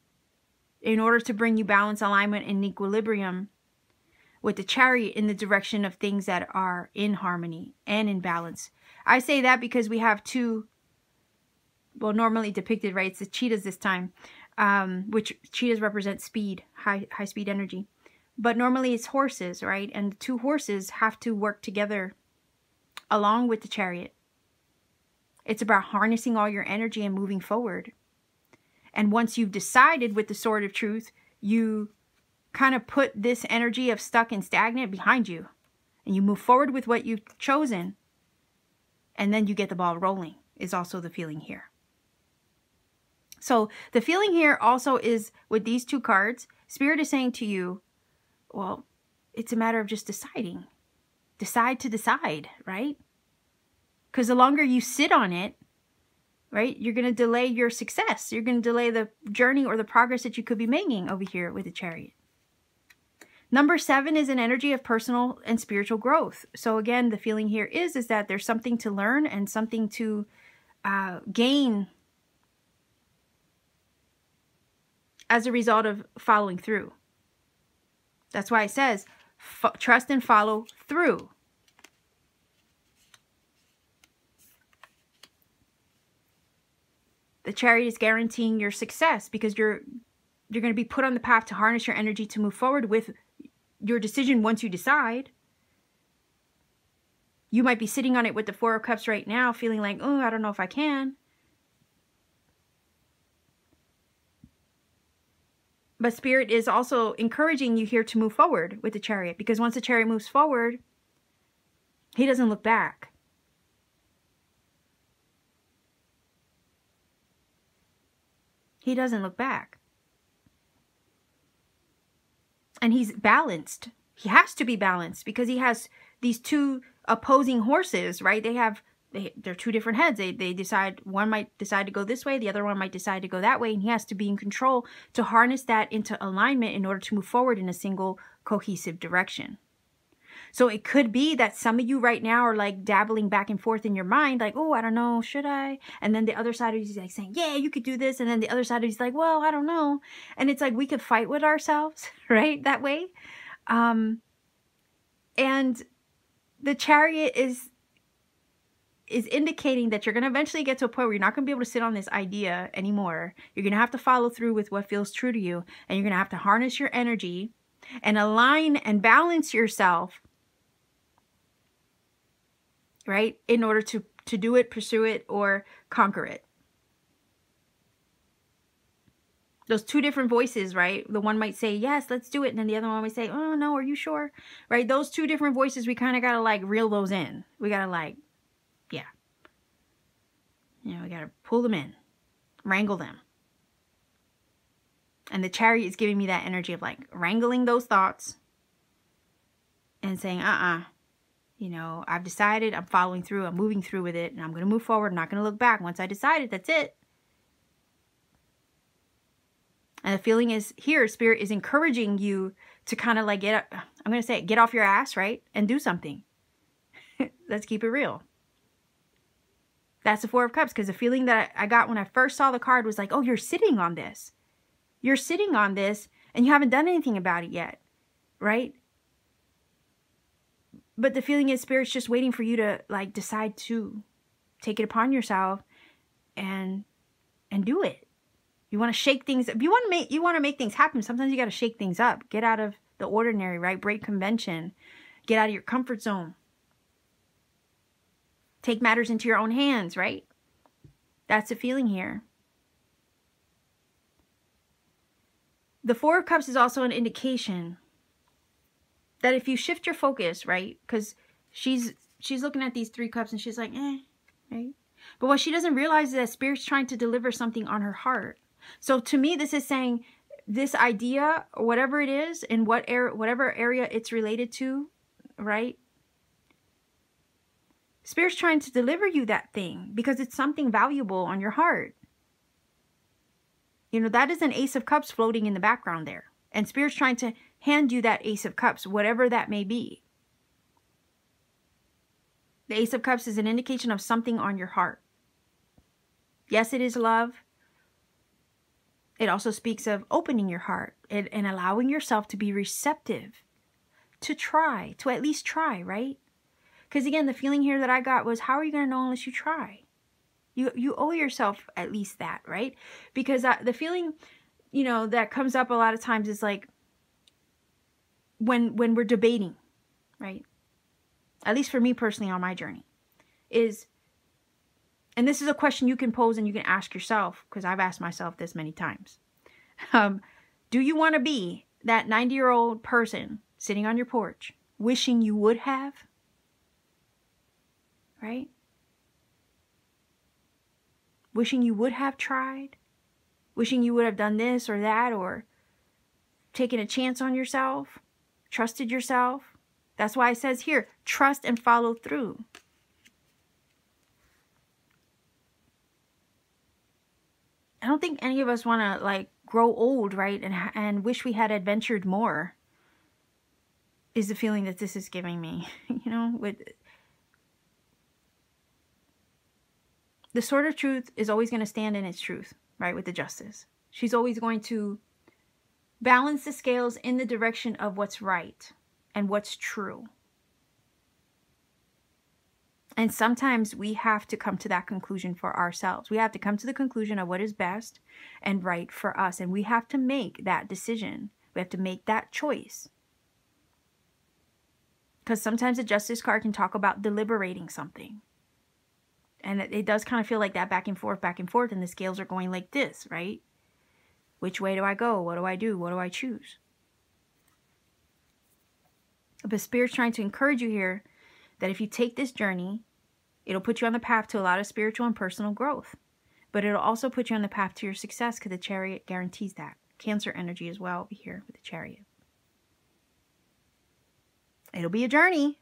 in order to bring you balance, alignment, and equilibrium with the chariot in the direction of things that are in harmony and in balance. I say that because we have two, well, normally depicted, right? It's the cheetahs this time, um, which cheetahs represent speed, high, high speed energy. But normally it's horses, right? And the two horses have to work together along with the chariot. It's about harnessing all your energy and moving forward. And once you've decided with the sword of truth, you kind of put this energy of stuck and stagnant behind you and you move forward with what you've chosen and then you get the ball rolling is also the feeling here. So the feeling here also is with these two cards, Spirit is saying to you, well, it's a matter of just deciding. Decide to decide, right? Because the longer you sit on it, right, you're going to delay your success. You're going to delay the journey or the progress that you could be making over here with the chariot. Number seven is an energy of personal and spiritual growth. So again, the feeling here is, is that there's something to learn and something to uh, gain as a result of following through. That's why it says, trust and follow through. The chariot is guaranteeing your success because you're you're going to be put on the path to harness your energy to move forward with your decision once you decide. You might be sitting on it with the Four of Cups right now, feeling like, oh, I don't know if I can. But Spirit is also encouraging you here to move forward with the chariot because once the chariot moves forward, he doesn't look back. He doesn't look back and he's balanced. He has to be balanced because he has these two opposing horses, right? They have they, they're two different heads. They, they decide, one might decide to go this way, the other one might decide to go that way, and he has to be in control to harness that into alignment in order to move forward in a single cohesive direction. So it could be that some of you right now are like dabbling back and forth in your mind, like, oh, I don't know, should I? And then the other side of you is like saying, yeah, you could do this. And then the other side of you is like, well, I don't know. And it's like we could fight with ourselves, right? That way. Um, and the chariot is is indicating that you're going to eventually get to a point where you're not going to be able to sit on this idea anymore. You're going to have to follow through with what feels true to you, and you're going to have to harness your energy and align and balance yourself right? In order to, to do it, pursue it, or conquer it. Those two different voices, right? The one might say, yes, let's do it. And then the other one might say, oh, no, are you sure? Right? Those two different voices, we kind of got to like reel those in. We got to like, yeah. You know, we got to pull them in, wrangle them. And the chariot is giving me that energy of like wrangling those thoughts and saying, uh-uh, you know, I've decided, I'm following through, I'm moving through with it, and I'm going to move forward, I'm not going to look back. Once I decided, that's it. And the feeling is here, Spirit is encouraging you to kind of like get, I'm going to say, get off your ass, right? And do something. Let's keep it real. That's the Four of Cups because the feeling that I got when I first saw the card was like, oh, you're sitting on this. You're sitting on this and you haven't done anything about it yet, right? But the feeling is Spirit's just waiting for you to like decide to take it upon yourself and and do it. You want to shake things. If you want to make you want to make things happen, sometimes you got to shake things up. Get out of the ordinary, right? Break convention. Get out of your comfort zone. Take matters into your own hands, right? That's a feeling here. The Four of Cups is also an indication that if you shift your focus, right? Because she's she's looking at these three cups and she's like, eh, right? But what she doesn't realize is that Spirit's trying to deliver something on her heart. So to me, this is saying this idea, whatever it is, in what area, whatever area it's related to, right? Spirit's trying to deliver you that thing because it's something valuable on your heart. You know, that is an Ace of Cups floating in the background there. And Spirit's trying to hand you that Ace of Cups, whatever that may be. The Ace of Cups is an indication of something on your heart. Yes, it is love. It also speaks of opening your heart and, and allowing yourself to be receptive, to try, to at least try, right? Because again, the feeling here that I got was, how are you going to know unless you try? You you owe yourself at least that, right? Because uh, the feeling, you know, that comes up a lot of times is like when when we're debating, right? At least for me personally on my journey, is and this is a question you can pose and you can ask yourself because I've asked myself this many times. Um, do you want to be that 90 year old person sitting on your porch wishing you would have? Right? Wishing you would have tried? Wishing you would have done this or that or taken a chance on yourself? Trusted yourself? That's why it says here, trust and follow through. I don't think any of us want to like grow old, right? And and wish we had adventured more. Is the feeling that this is giving me, you know, with the sword of truth is always going to stand in its truth, right? With the justice. She's always going to balance the scales in the direction of what's right and what's true. And sometimes we have to come to that conclusion for ourselves. We have to come to the conclusion of what is best and right for us. And we have to make that decision. We have to make that choice. Because sometimes the justice card can talk about deliberating something. And it does kind of feel like that back and forth, back and forth. And the scales are going like this, right? Which way do I go? What do I do? What do I choose? But Spirit's trying to encourage you here that if you take this journey, it'll put you on the path to a lot of spiritual and personal growth. But it'll also put you on the path to your success because the chariot guarantees that. Cancer energy as well here with the chariot. It'll be a journey,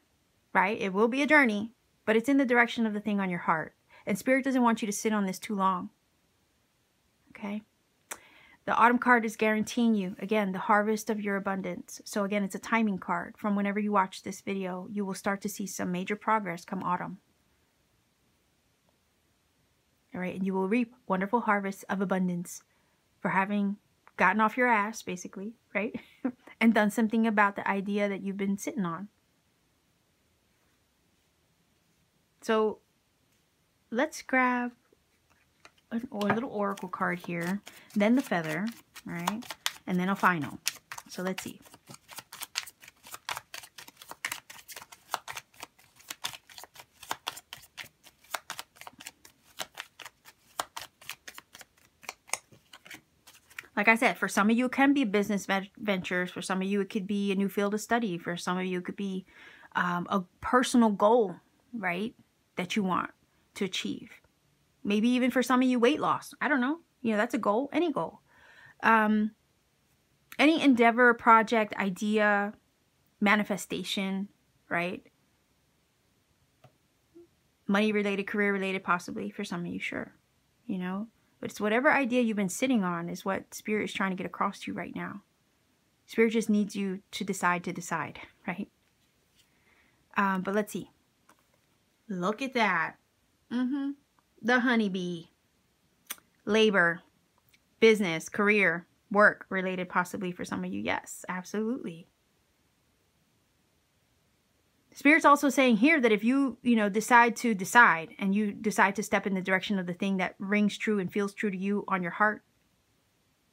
right? It will be a journey, but it's in the direction of the thing on your heart. And Spirit doesn't want you to sit on this too long. Okay? The autumn card is guaranteeing you, again, the harvest of your abundance. So again, it's a timing card. From whenever you watch this video, you will start to see some major progress come autumn. All right, and you will reap wonderful harvests of abundance for having gotten off your ass, basically, right? and done something about the idea that you've been sitting on. So let's grab an, a little oracle card here, then the feather, right? And then a final. So let's see. Like I said, for some of you, it can be business ventures. For some of you, it could be a new field of study. For some of you, it could be um, a personal goal, right, that you want to achieve. Maybe even for some of you, weight loss. I don't know. You know, that's a goal, any goal. Um, any endeavor, project, idea, manifestation, right? Money related, career related, possibly for some of you, sure. You know, but it's whatever idea you've been sitting on is what Spirit is trying to get across to you right now. Spirit just needs you to decide to decide, right? Um, but let's see. Look at that. Mm-hmm. The honeybee, labor, business, career, work related possibly for some of you. Yes, absolutely. Spirit's also saying here that if you, you know, decide to decide and you decide to step in the direction of the thing that rings true and feels true to you on your heart,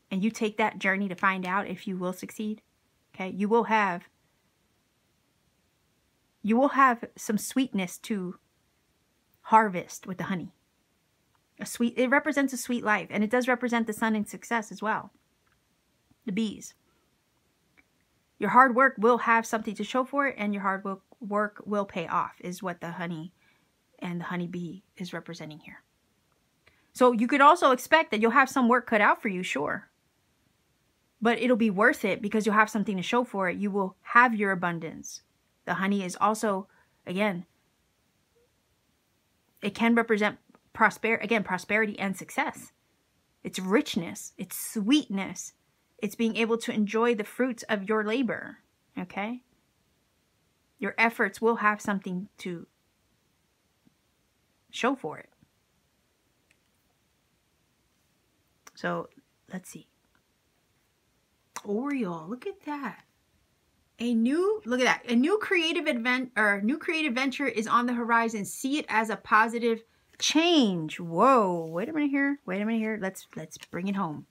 and you take that journey to find out if you will succeed, okay, you will have you will have some sweetness to harvest with the honey. A sweet it represents a sweet life and it does represent the sun and success as well. The bees. Your hard work will have something to show for it and your hard work will pay off is what the honey and the honeybee is representing here. So you could also expect that you'll have some work cut out for you, sure. But it'll be worth it because you'll have something to show for it. You will have your abundance. The honey is also, again, it can represent prosper again prosperity and success. It's richness, it's sweetness, it's being able to enjoy the fruits of your labor. Okay? Your efforts will have something to show for it. So let's see. Oriole, look at that. A new, look at that. A new creative event or new creative venture is on the horizon. See it as a positive change. Whoa, wait a minute here. Wait a minute here. Let's let's bring it home.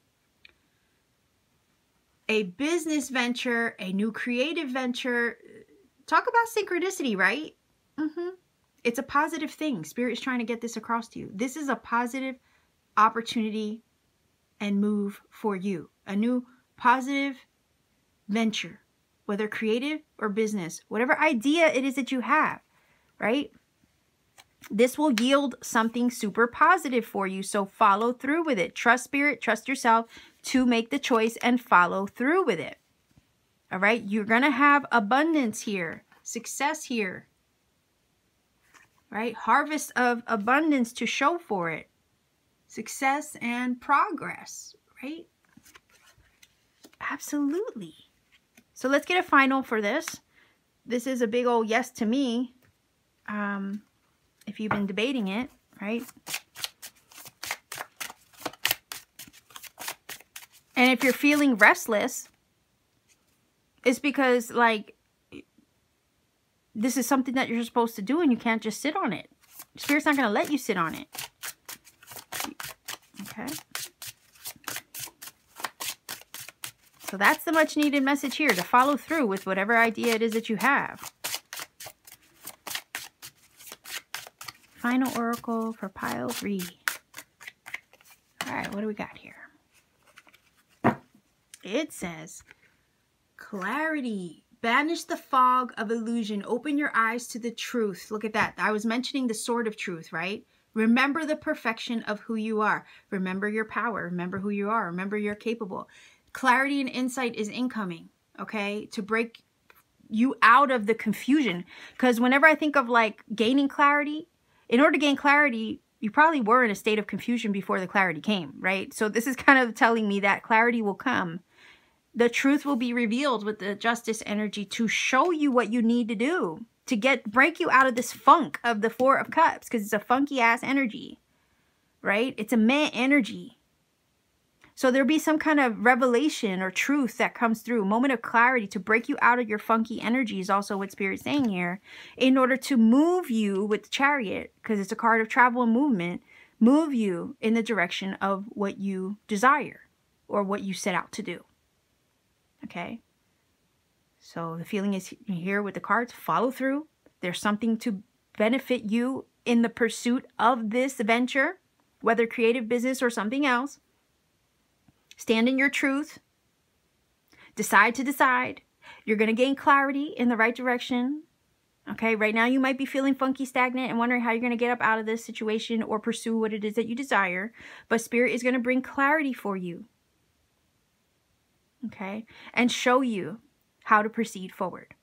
A business venture, a new creative venture. Talk about synchronicity, right? Mm-hmm. It's a positive thing. Spirit is trying to get this across to you. This is a positive opportunity and move for you. A new positive venture whether creative or business, whatever idea it is that you have, right? This will yield something super positive for you. So follow through with it. Trust spirit, trust yourself to make the choice and follow through with it. All right. You're going to have abundance here, success here, right? Harvest of abundance to show for it, success and progress, right? Absolutely. So let's get a final for this. This is a big old yes to me. Um, if you've been debating it, right? And if you're feeling restless, it's because like this is something that you're supposed to do and you can't just sit on it. Spirit's not going to let you sit on it. Okay. So that's the much needed message here to follow through with whatever idea it is that you have. Final oracle for pile three. All right, what do we got here? It says, clarity. Banish the fog of illusion. Open your eyes to the truth. Look at that. I was mentioning the sword of truth, right? Remember the perfection of who you are. Remember your power. Remember who you are. Remember you're capable clarity and insight is incoming, okay? To break you out of the confusion. Because whenever I think of like gaining clarity, in order to gain clarity, you probably were in a state of confusion before the clarity came, right? So this is kind of telling me that clarity will come. The truth will be revealed with the justice energy to show you what you need to do to get break you out of this funk of the four of cups because it's a funky ass energy, right? It's a meh energy. So there'll be some kind of revelation or truth that comes through, moment of clarity to break you out of your funky energy is also what Spirit's saying here, in order to move you with the chariot, because it's a card of travel and movement, move you in the direction of what you desire or what you set out to do. Okay? So the feeling is here with the cards, follow through. There's something to benefit you in the pursuit of this venture, whether creative business or something else. Stand in your truth. Decide to decide. You're going to gain clarity in the right direction. Okay, right now you might be feeling funky, stagnant, and wondering how you're going to get up out of this situation or pursue what it is that you desire. But Spirit is going to bring clarity for you. Okay, and show you how to proceed forward.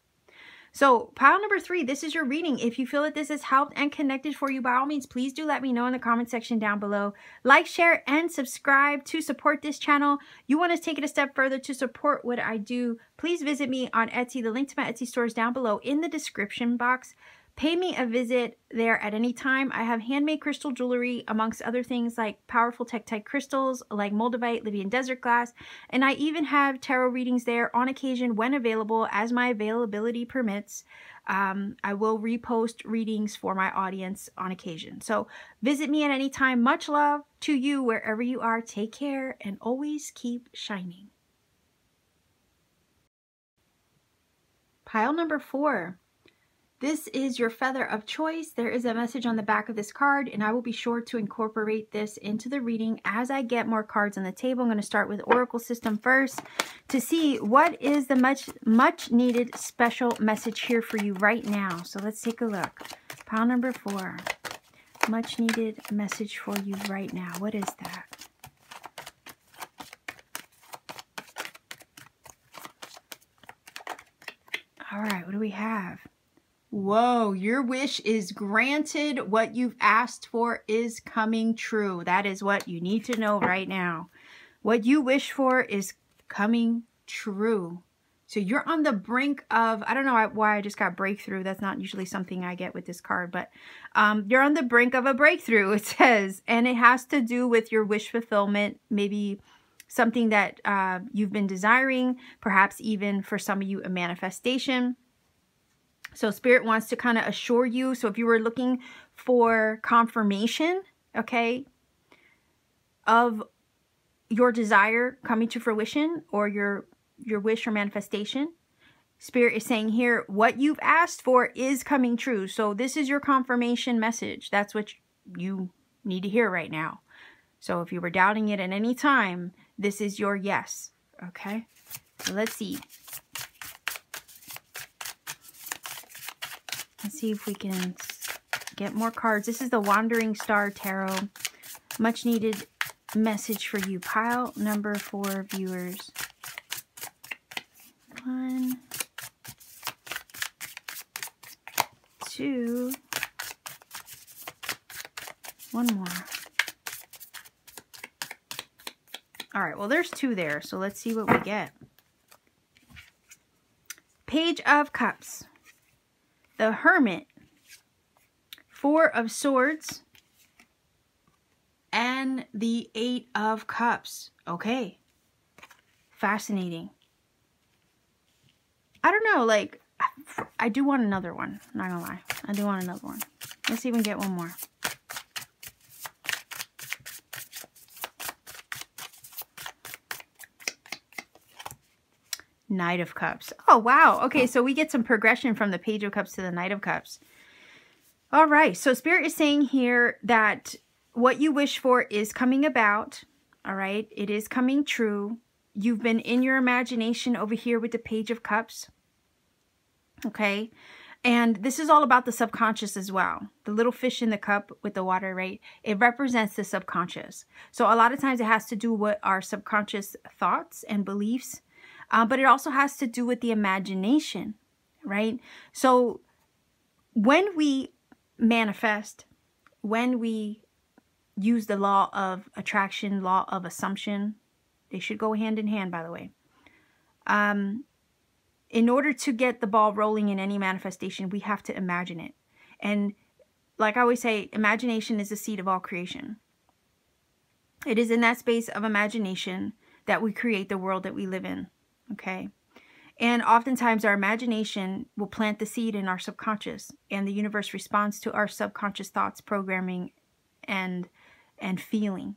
So pile number three, this is your reading. If you feel that this has helped and connected for you, by all means, please do let me know in the comment section down below. Like, share, and subscribe to support this channel. You want to take it a step further to support what I do, please visit me on Etsy. The link to my Etsy store is down below in the description box. Pay me a visit there at any time. I have handmade crystal jewelry amongst other things like powerful tektite crystals like moldavite, Libyan desert glass, and I even have tarot readings there on occasion when available as my availability permits. Um, I will repost readings for my audience on occasion. So visit me at any time. Much love to you wherever you are. Take care and always keep shining. Pile number four. This is your feather of choice. There is a message on the back of this card, and I will be sure to incorporate this into the reading as I get more cards on the table. I'm going to start with Oracle System first to see what is the much, much needed special message here for you right now. So let's take a look. Pile number four. Much needed message for you right now. What is that? All right, what do we have? Whoa, your wish is granted. What you've asked for is coming true. That is what you need to know right now. What you wish for is coming true. So you're on the brink of, I don't know why I just got breakthrough. That's not usually something I get with this card, but um, you're on the brink of a breakthrough, it says. And it has to do with your wish fulfillment, maybe something that uh, you've been desiring, perhaps even for some of you, a manifestation so Spirit wants to kind of assure you. So if you were looking for confirmation, okay, of your desire coming to fruition or your your wish or manifestation, Spirit is saying here, what you've asked for is coming true. So this is your confirmation message. That's what you need to hear right now. So if you were doubting it at any time, this is your yes. Okay? So let's see. Let's see if we can get more cards. This is the Wandering Star Tarot. Much needed message for you. Pile number four viewers. One, two, one more. All right, well, there's two there, so let's see what we get. Page of Cups the Hermit, Four of Swords, and the Eight of Cups. Okay. Fascinating. I don't know, like, I do want another one. Not gonna lie. I do want another one. Let's even get one more. Knight of Cups. Oh, wow. Okay, so we get some progression from the Page of Cups to the Knight of Cups. All right, so Spirit is saying here that what you wish for is coming about. All right, it is coming true. You've been in your imagination over here with the Page of Cups. Okay, and this is all about the subconscious as well. The little fish in the cup with the water, right? It represents the subconscious. So a lot of times it has to do with our subconscious thoughts and beliefs uh, but it also has to do with the imagination, right? So when we manifest, when we use the law of attraction, law of assumption, they should go hand in hand, by the way. Um, in order to get the ball rolling in any manifestation, we have to imagine it. And like I always say, imagination is the seed of all creation. It is in that space of imagination that we create the world that we live in okay? And oftentimes our imagination will plant the seed in our subconscious and the universe responds to our subconscious thoughts, programming, and and feeling.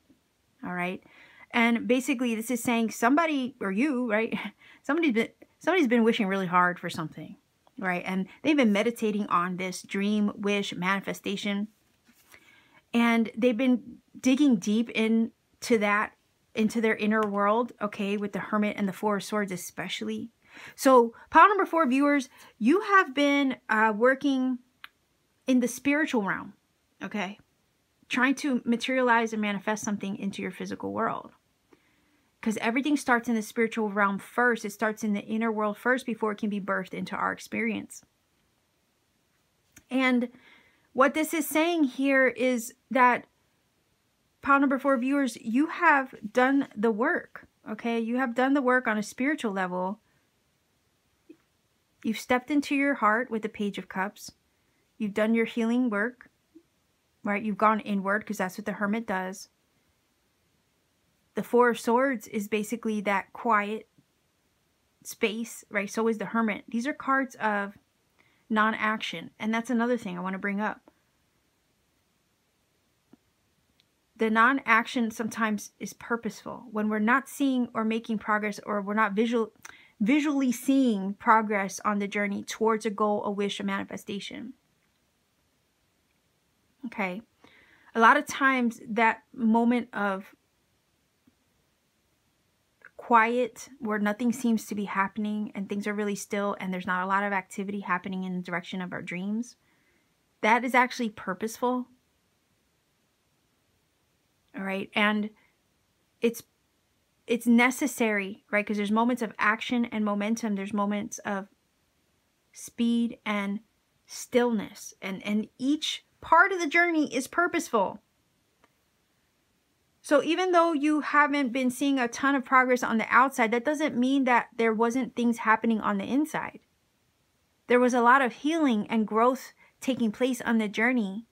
All right. And basically this is saying somebody or you, right? Somebody's been somebody's been wishing really hard for something, right? And they've been meditating on this dream, wish, manifestation. And they've been digging deep into that into their inner world, okay, with the Hermit and the Four of Swords especially. So, pile number four, viewers, you have been uh, working in the spiritual realm, okay, trying to materialize and manifest something into your physical world. Because everything starts in the spiritual realm first. It starts in the inner world first before it can be birthed into our experience. And what this is saying here is that pile number four viewers, you have done the work, okay? You have done the work on a spiritual level. You've stepped into your heart with the Page of Cups. You've done your healing work, right? You've gone inward because that's what the hermit does. The Four of Swords is basically that quiet space, right? So is the Hermit. These are cards of non-action. And that's another thing I want to bring up. The non-action sometimes is purposeful. When we're not seeing or making progress or we're not visual, visually seeing progress on the journey towards a goal, a wish, a manifestation. Okay. A lot of times that moment of quiet where nothing seems to be happening and things are really still and there's not a lot of activity happening in the direction of our dreams, that is actually purposeful. All right. And it's it's necessary, right? Because there's moments of action and momentum. There's moments of speed and stillness. And, and each part of the journey is purposeful. So even though you haven't been seeing a ton of progress on the outside, that doesn't mean that there wasn't things happening on the inside. There was a lot of healing and growth taking place on the journey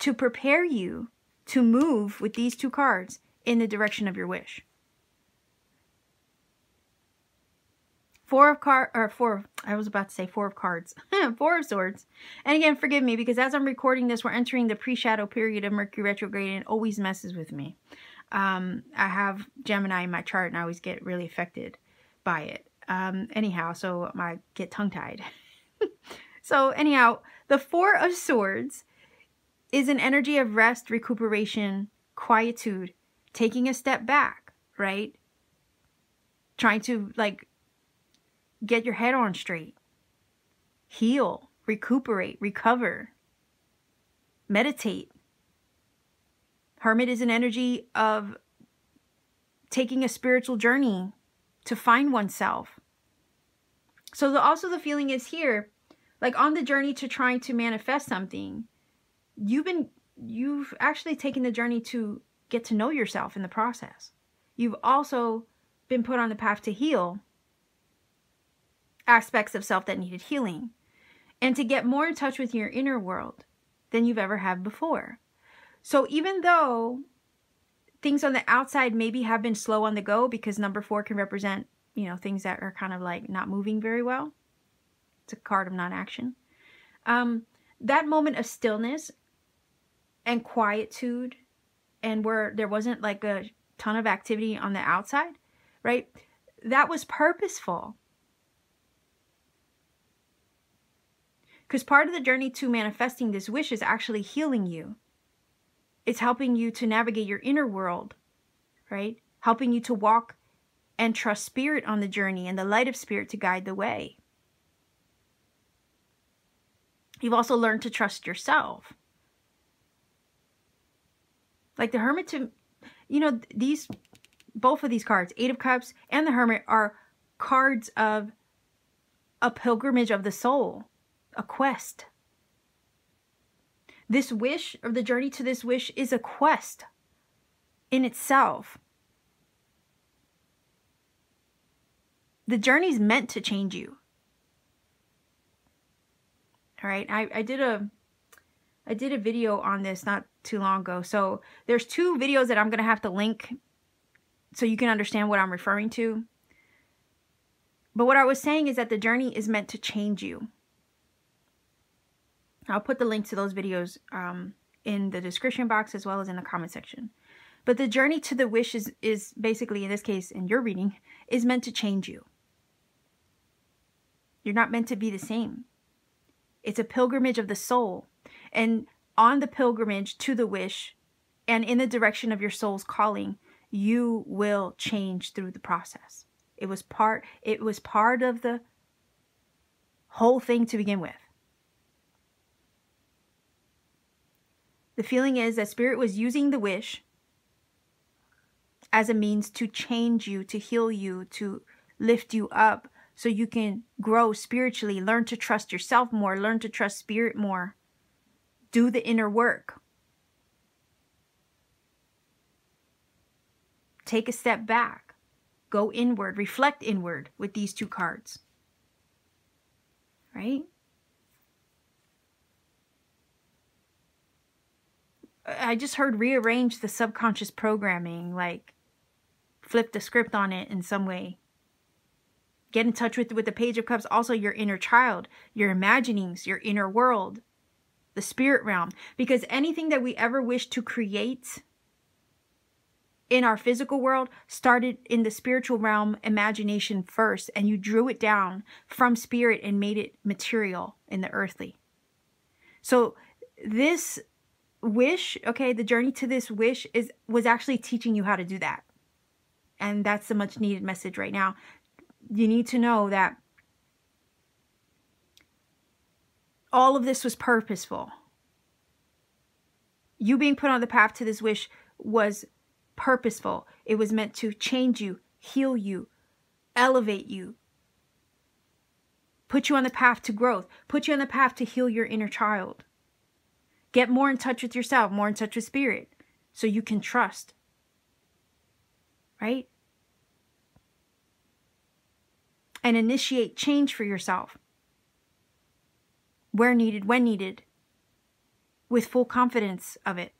to prepare you to move with these two cards in the direction of your wish. Four of cards, or four, I was about to say four of cards. four of swords. And again, forgive me, because as I'm recording this, we're entering the pre-shadow period of Mercury retrograde, and it always messes with me. Um, I have Gemini in my chart, and I always get really affected by it. Um, anyhow, so I get tongue-tied. so anyhow, the four of swords is an energy of rest, recuperation, quietude, taking a step back, right? Trying to like get your head on straight, heal, recuperate, recover, meditate. Hermit is an energy of taking a spiritual journey to find oneself. So the, also the feeling is here, like on the journey to trying to manifest something, you've been, you've actually taken the journey to get to know yourself in the process. You've also been put on the path to heal aspects of self that needed healing and to get more in touch with your inner world than you've ever had before. So even though things on the outside maybe have been slow on the go because number four can represent, you know, things that are kind of like not moving very well. It's a card of non-action. Um, that moment of stillness and quietude and where there wasn't like a ton of activity on the outside, right? That was purposeful. Because part of the journey to manifesting this wish is actually healing you. It's helping you to navigate your inner world, right? Helping you to walk and trust spirit on the journey and the light of spirit to guide the way. You've also learned to trust yourself. Like the Hermit to, you know, these, both of these cards, Eight of Cups and the Hermit are cards of a pilgrimage of the soul a quest. This wish, or the journey to this wish, is a quest in itself. The journey's meant to change you. All right, I, I did a I did a video on this not too long ago. So there's two videos that I'm going to have to link so you can understand what I'm referring to. But what I was saying is that the journey is meant to change you. I'll put the link to those videos um, in the description box as well as in the comment section. But the journey to the wish is, is basically, in this case, in your reading, is meant to change you. You're not meant to be the same. It's a pilgrimage of the soul. And on the pilgrimage to the wish and in the direction of your soul's calling, you will change through the process. It was part it was part of the whole thing to begin with. The feeling is that Spirit was using the wish as a means to change you, to heal you, to lift you up so you can grow spiritually, learn to trust yourself more, learn to trust Spirit more, do the inner work. Take a step back. Go inward. Reflect inward with these two cards. Right? I just heard rearrange the subconscious programming, like flip the script on it in some way. Get in touch with, with the Page of Cups, also your inner child, your imaginings, your inner world, the spirit realm. Because anything that we ever wish to create in our physical world started in the spiritual realm imagination first and you drew it down from spirit and made it material in the earthly. So this wish okay the journey to this wish is was actually teaching you how to do that. And that's the much needed message right now. You need to know that all of this was purposeful you being put on the path to this wish was purposeful. It was meant to change you, heal you, elevate you, put you on the path to growth, put you on the path to heal your inner child. Get more in touch with yourself, more in touch with spirit, so you can trust. Right? And initiate change for yourself. Where needed, when needed, with full confidence of it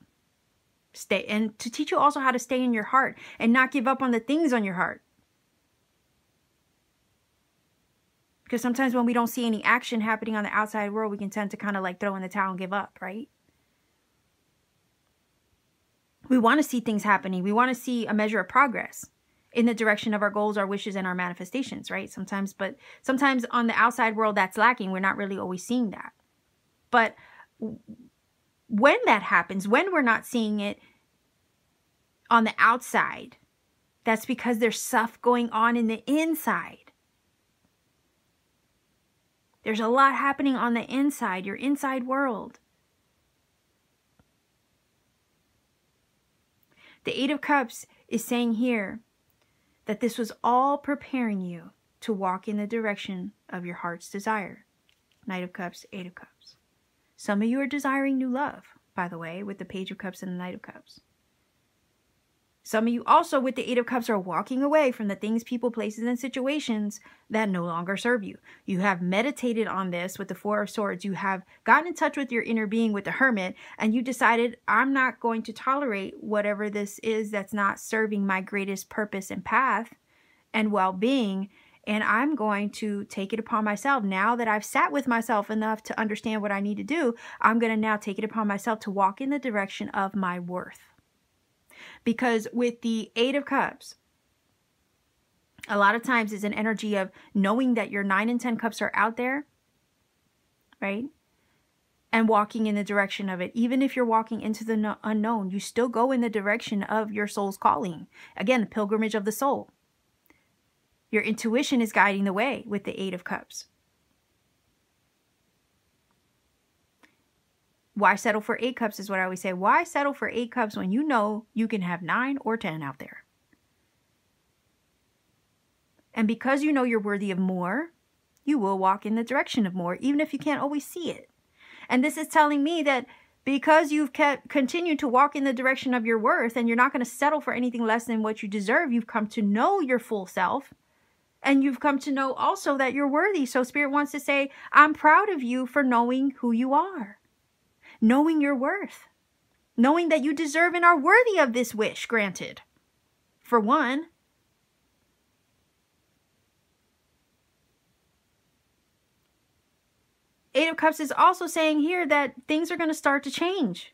stay and to teach you also how to stay in your heart and not give up on the things on your heart. Because sometimes when we don't see any action happening on the outside world, we can tend to kind of like throw in the towel and give up, right? We want to see things happening. We want to see a measure of progress in the direction of our goals, our wishes, and our manifestations, right? Sometimes, but sometimes on the outside world that's lacking. We're not really always seeing that. But when that happens, when we're not seeing it on the outside, that's because there's stuff going on in the inside. There's a lot happening on the inside, your inside world. The Eight of Cups is saying here that this was all preparing you to walk in the direction of your heart's desire. Knight of Cups, Eight of Cups. Some of you are desiring new love, by the way, with the Page of Cups and the Knight of Cups. Some of you also with the Eight of Cups are walking away from the things, people, places, and situations that no longer serve you. You have meditated on this with the Four of Swords. You have gotten in touch with your inner being with the Hermit, and you decided, I'm not going to tolerate whatever this is that's not serving my greatest purpose and path and well being and I'm going to take it upon myself. Now that I've sat with myself enough to understand what I need to do, I'm going to now take it upon myself to walk in the direction of my worth. Because with the Eight of Cups, a lot of times it's an energy of knowing that your nine and 10 cups are out there, right? And walking in the direction of it. Even if you're walking into the unknown, you still go in the direction of your soul's calling. Again, the pilgrimage of the soul. Your intuition is guiding the way with the Eight of Cups. Why settle for eight cups is what I always say. Why settle for eight cups when you know you can have nine or ten out there? And because you know you're worthy of more, you will walk in the direction of more, even if you can't always see it. And this is telling me that because you've kept continued to walk in the direction of your worth and you're not going to settle for anything less than what you deserve, you've come to know your full self and you've come to know also that you're worthy. So Spirit wants to say, I'm proud of you for knowing who you are, knowing your worth, knowing that you deserve and are worthy of this wish granted. For one, Eight of Cups is also saying here that things are going to start to change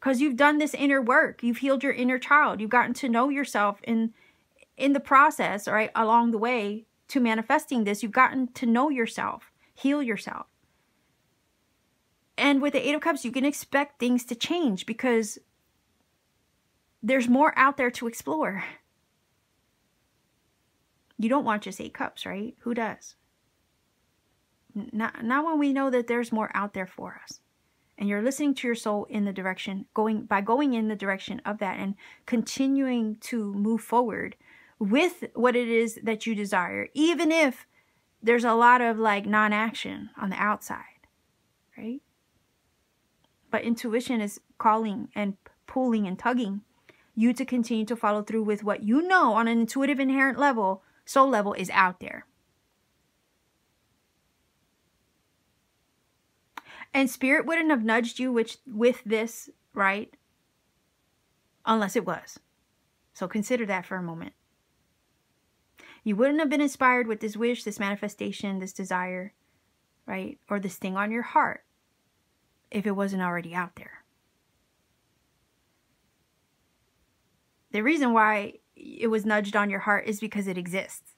because you've done this inner work. You've healed your inner child. You've gotten to know yourself in in the process, right, along the way to manifesting this, you've gotten to know yourself, heal yourself. And with the Eight of Cups, you can expect things to change because there's more out there to explore. You don't want just eight cups, right? Who does? Not, not when we know that there's more out there for us. And you're listening to your soul in the direction, going by going in the direction of that and continuing to move forward with what it is that you desire, even if there's a lot of like non action on the outside, right? But intuition is calling and pulling and tugging you to continue to follow through with what you know on an intuitive, inherent level, soul level is out there. And spirit wouldn't have nudged you which, with this right? Unless it was. So consider that for a moment. You wouldn't have been inspired with this wish, this manifestation, this desire, right? Or this thing on your heart if it wasn't already out there. The reason why it was nudged on your heart is because it exists.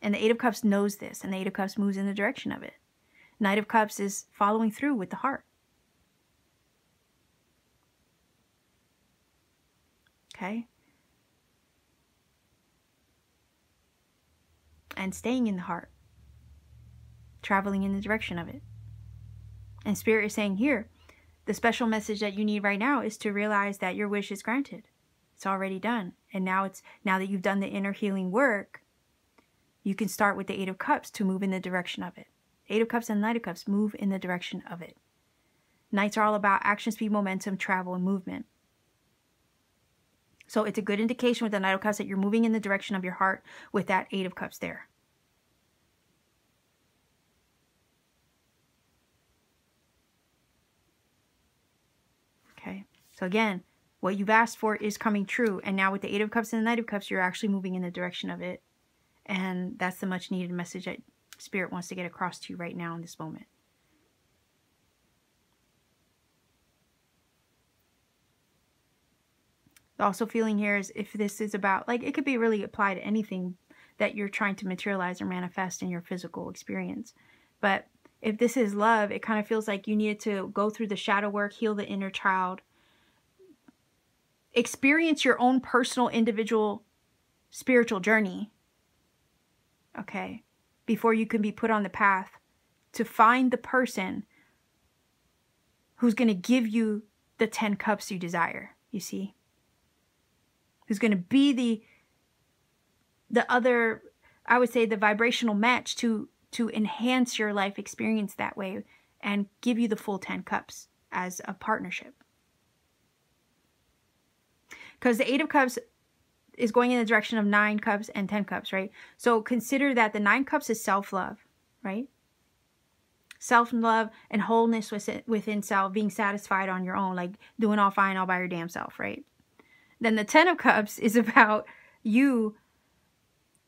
And the Eight of Cups knows this, and the Eight of Cups moves in the direction of it. Knight of Cups is following through with the heart. Okay? And staying in the heart, traveling in the direction of it. And Spirit is saying here, the special message that you need right now is to realize that your wish is granted. It's already done. And now it's now that you've done the inner healing work, you can start with the Eight of Cups to move in the direction of it. Eight of Cups and Knight of Cups move in the direction of it. Knights are all about action, speed, momentum, travel, and movement. So it's a good indication with the Knight of Cups that you're moving in the direction of your heart with that Eight of Cups there. Okay, so again, what you've asked for is coming true. And now with the Eight of Cups and the Knight of Cups, you're actually moving in the direction of it. And that's the much needed message that Spirit wants to get across to you right now in this moment. also feeling here is if this is about, like, it could be really applied to anything that you're trying to materialize or manifest in your physical experience. But if this is love, it kind of feels like you needed to go through the shadow work, heal the inner child, experience your own personal, individual spiritual journey. Okay. Before you can be put on the path to find the person who's going to give you the 10 cups you desire. You see? who's going to be the the other I would say the vibrational match to to enhance your life experience that way and give you the full 10 cups as a partnership. Cuz the 8 of cups is going in the direction of 9 cups and 10 cups, right? So consider that the 9 cups is self-love, right? Self-love and wholeness within self, being satisfied on your own, like doing all fine all by your damn self, right? Then the Ten of Cups is about you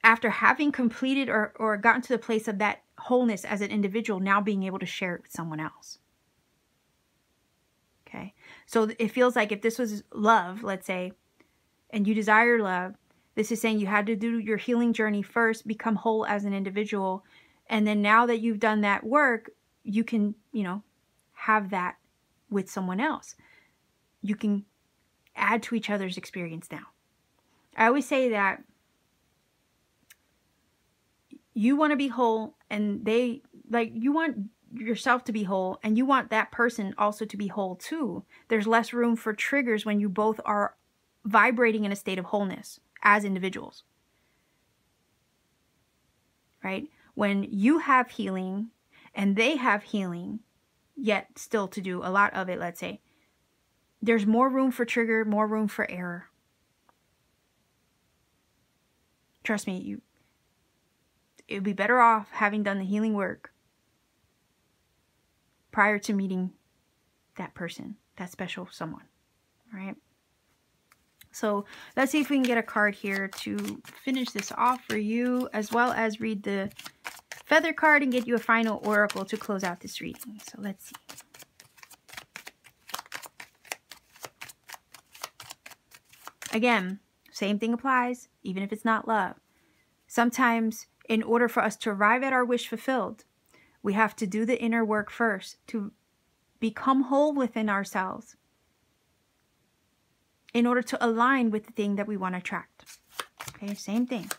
after having completed or, or gotten to the place of that wholeness as an individual, now being able to share it with someone else. Okay. So it feels like if this was love, let's say, and you desire love, this is saying you had to do your healing journey first, become whole as an individual. And then now that you've done that work, you can, you know, have that with someone else. You can add to each other's experience now. I always say that you want to be whole and they like you want yourself to be whole and you want that person also to be whole too. There's less room for triggers when you both are vibrating in a state of wholeness as individuals. Right? When you have healing and they have healing, yet still to do a lot of it, let's say, there's more room for trigger, more room for error. Trust me, you it would be better off having done the healing work prior to meeting that person, that special someone, right? So let's see if we can get a card here to finish this off for you, as well as read the feather card and get you a final oracle to close out this reading. So let's see. Again, same thing applies, even if it's not love. Sometimes, in order for us to arrive at our wish fulfilled, we have to do the inner work first to become whole within ourselves in order to align with the thing that we want to attract. Okay, same thing.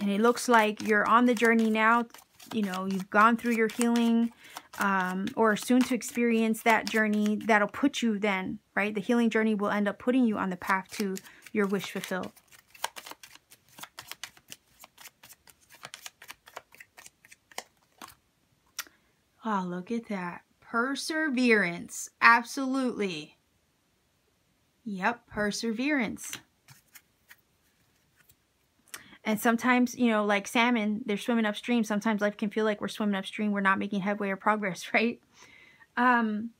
And it looks like you're on the journey now. You know, you've gone through your healing um, or soon to experience that journey that'll put you then, right? The healing journey will end up putting you on the path to your wish fulfilled. Oh, look at that. Perseverance. Absolutely. Yep, perseverance. And sometimes, you know, like salmon, they're swimming upstream. Sometimes life can feel like we're swimming upstream. We're not making headway or progress, right? Um,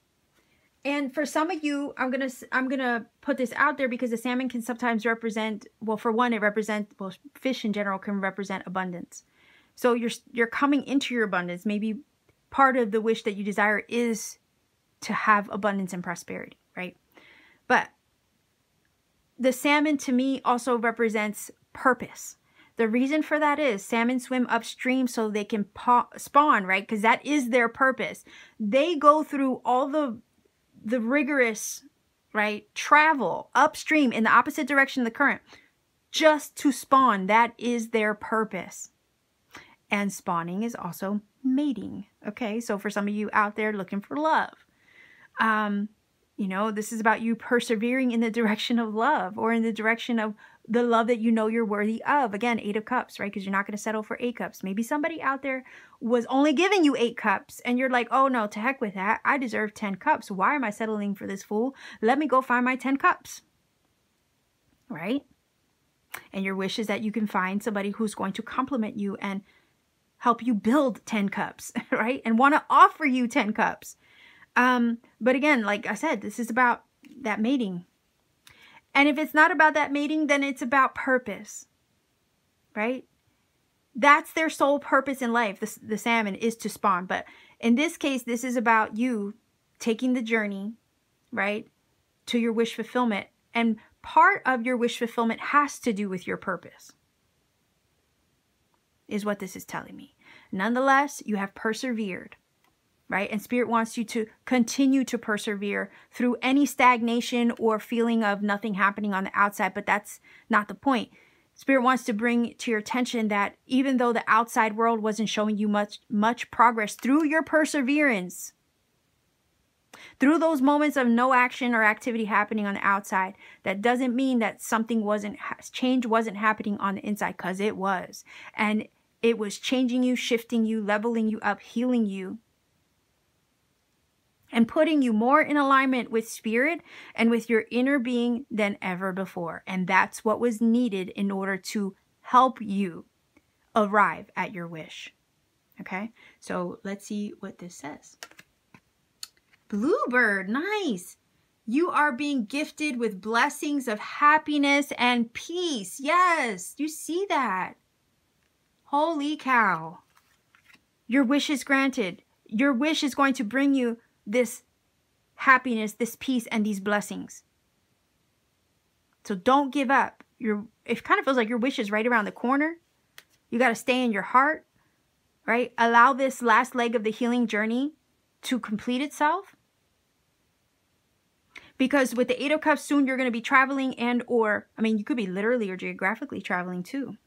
and for some of you, I'm gonna I'm gonna put this out there because the salmon can sometimes represent well, for one, it represents well, fish in general can represent abundance. So you're you're coming into your abundance. Maybe part of the wish that you desire is to have abundance and prosperity, right? But the salmon to me also represents purpose. The reason for that is salmon swim upstream so they can spawn, right? Because that is their purpose. They go through all the the rigorous, right, travel upstream in the opposite direction of the current just to spawn. That is their purpose. And spawning is also mating. Okay, so for some of you out there looking for love, um, you know, this is about you persevering in the direction of love or in the direction of the love that you know you're worthy of. Again, eight of cups, right? Because you're not going to settle for eight cups. Maybe somebody out there was only giving you eight cups and you're like, oh no, to heck with that. I deserve 10 cups. Why am I settling for this fool? Let me go find my 10 cups. Right? And your wish is that you can find somebody who's going to compliment you and help you build 10 cups, right? And want to offer you 10 cups. Um, but again, like I said, this is about that mating and if it's not about that mating, then it's about purpose, right? That's their sole purpose in life. The, the salmon is to spawn. But in this case, this is about you taking the journey, right, to your wish fulfillment. And part of your wish fulfillment has to do with your purpose, is what this is telling me. Nonetheless, you have persevered right? And spirit wants you to continue to persevere through any stagnation or feeling of nothing happening on the outside, but that's not the point. Spirit wants to bring to your attention that even though the outside world wasn't showing you much much progress through your perseverance, through those moments of no action or activity happening on the outside, that doesn't mean that something wasn't change wasn't happening on the inside cuz it was. And it was changing you, shifting you, leveling you up, healing you and putting you more in alignment with spirit and with your inner being than ever before. And that's what was needed in order to help you arrive at your wish. Okay, so let's see what this says. Bluebird, nice. You are being gifted with blessings of happiness and peace. Yes, you see that. Holy cow. Your wish is granted. Your wish is going to bring you this happiness, this peace, and these blessings. So don't give up. Your it kind of feels like your wish is right around the corner. You got to stay in your heart, right? Allow this last leg of the healing journey to complete itself. Because with the Eight of Cups, soon you're going to be traveling and or, I mean, you could be literally or geographically traveling too.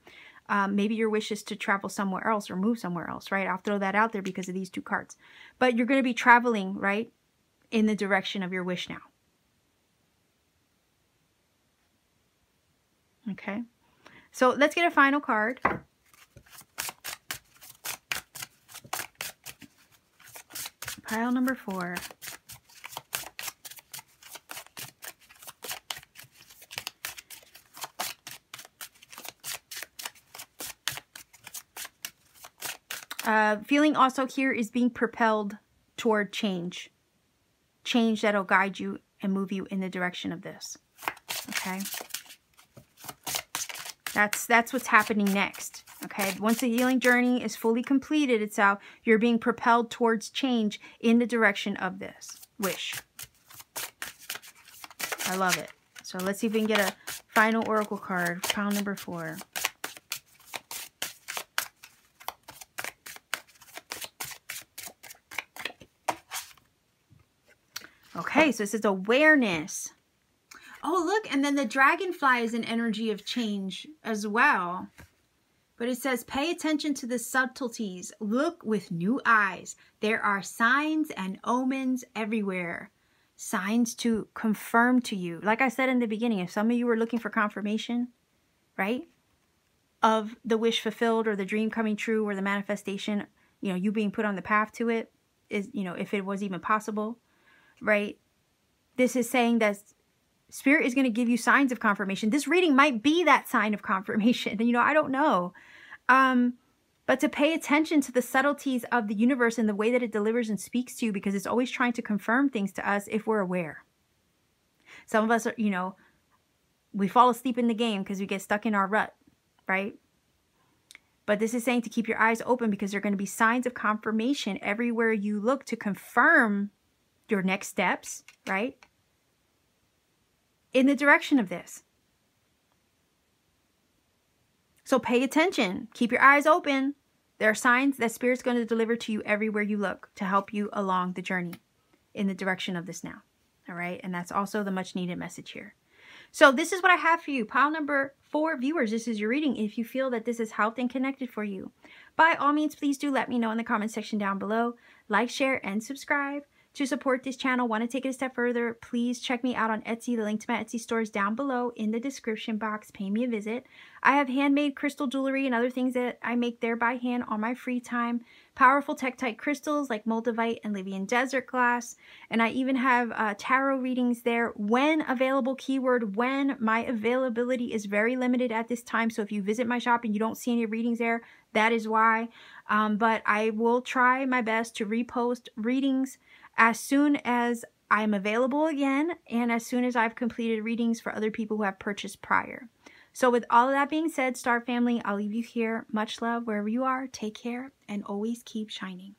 Um, maybe your wish is to travel somewhere else or move somewhere else, right? I'll throw that out there because of these two cards. But you're going to be traveling, right, in the direction of your wish now. Okay. So let's get a final card. Pile number four. Uh, feeling also here is being propelled toward change. Change that'll guide you and move you in the direction of this. Okay? That's, that's what's happening next. Okay? Once the healing journey is fully completed itself, you're being propelled towards change in the direction of this wish. I love it. So let's see if we can get a final oracle card, pile number four. Okay, so this is awareness. Oh, look, and then the dragonfly is an energy of change as well. But it says, pay attention to the subtleties. Look with new eyes. There are signs and omens everywhere. Signs to confirm to you. Like I said in the beginning, if some of you were looking for confirmation, right, of the wish fulfilled or the dream coming true or the manifestation, you know, you being put on the path to it, is, you know, if it was even possible, right? This is saying that Spirit is going to give you signs of confirmation. This reading might be that sign of confirmation. You know, I don't know. Um, but to pay attention to the subtleties of the universe and the way that it delivers and speaks to you because it's always trying to confirm things to us if we're aware. Some of us are, you know, we fall asleep in the game because we get stuck in our rut, right? But this is saying to keep your eyes open because there are going to be signs of confirmation everywhere you look to confirm your next steps, right? In the direction of this. So pay attention. Keep your eyes open. There are signs that Spirit's going to deliver to you everywhere you look to help you along the journey in the direction of this now. All right. And that's also the much needed message here. So this is what I have for you. Pile number four viewers, this is your reading. If you feel that this is helped and connected for you, by all means, please do let me know in the comment section down below. Like, share, and subscribe. To support this channel, want to take it a step further, please check me out on Etsy. The link to my Etsy store is down below in the description box. Pay me a visit. I have handmade crystal jewelry and other things that I make there by hand on my free time. Powerful Tektite crystals like Moldavite and Libyan Desert Glass. And I even have uh, tarot readings there when available. Keyword when. My availability is very limited at this time. So if you visit my shop and you don't see any readings there, that is why. Um, but I will try my best to repost readings as soon as I'm available again and as soon as I've completed readings for other people who have purchased prior. So with all of that being said, Star Family, I'll leave you here. Much love wherever you are. Take care and always keep shining.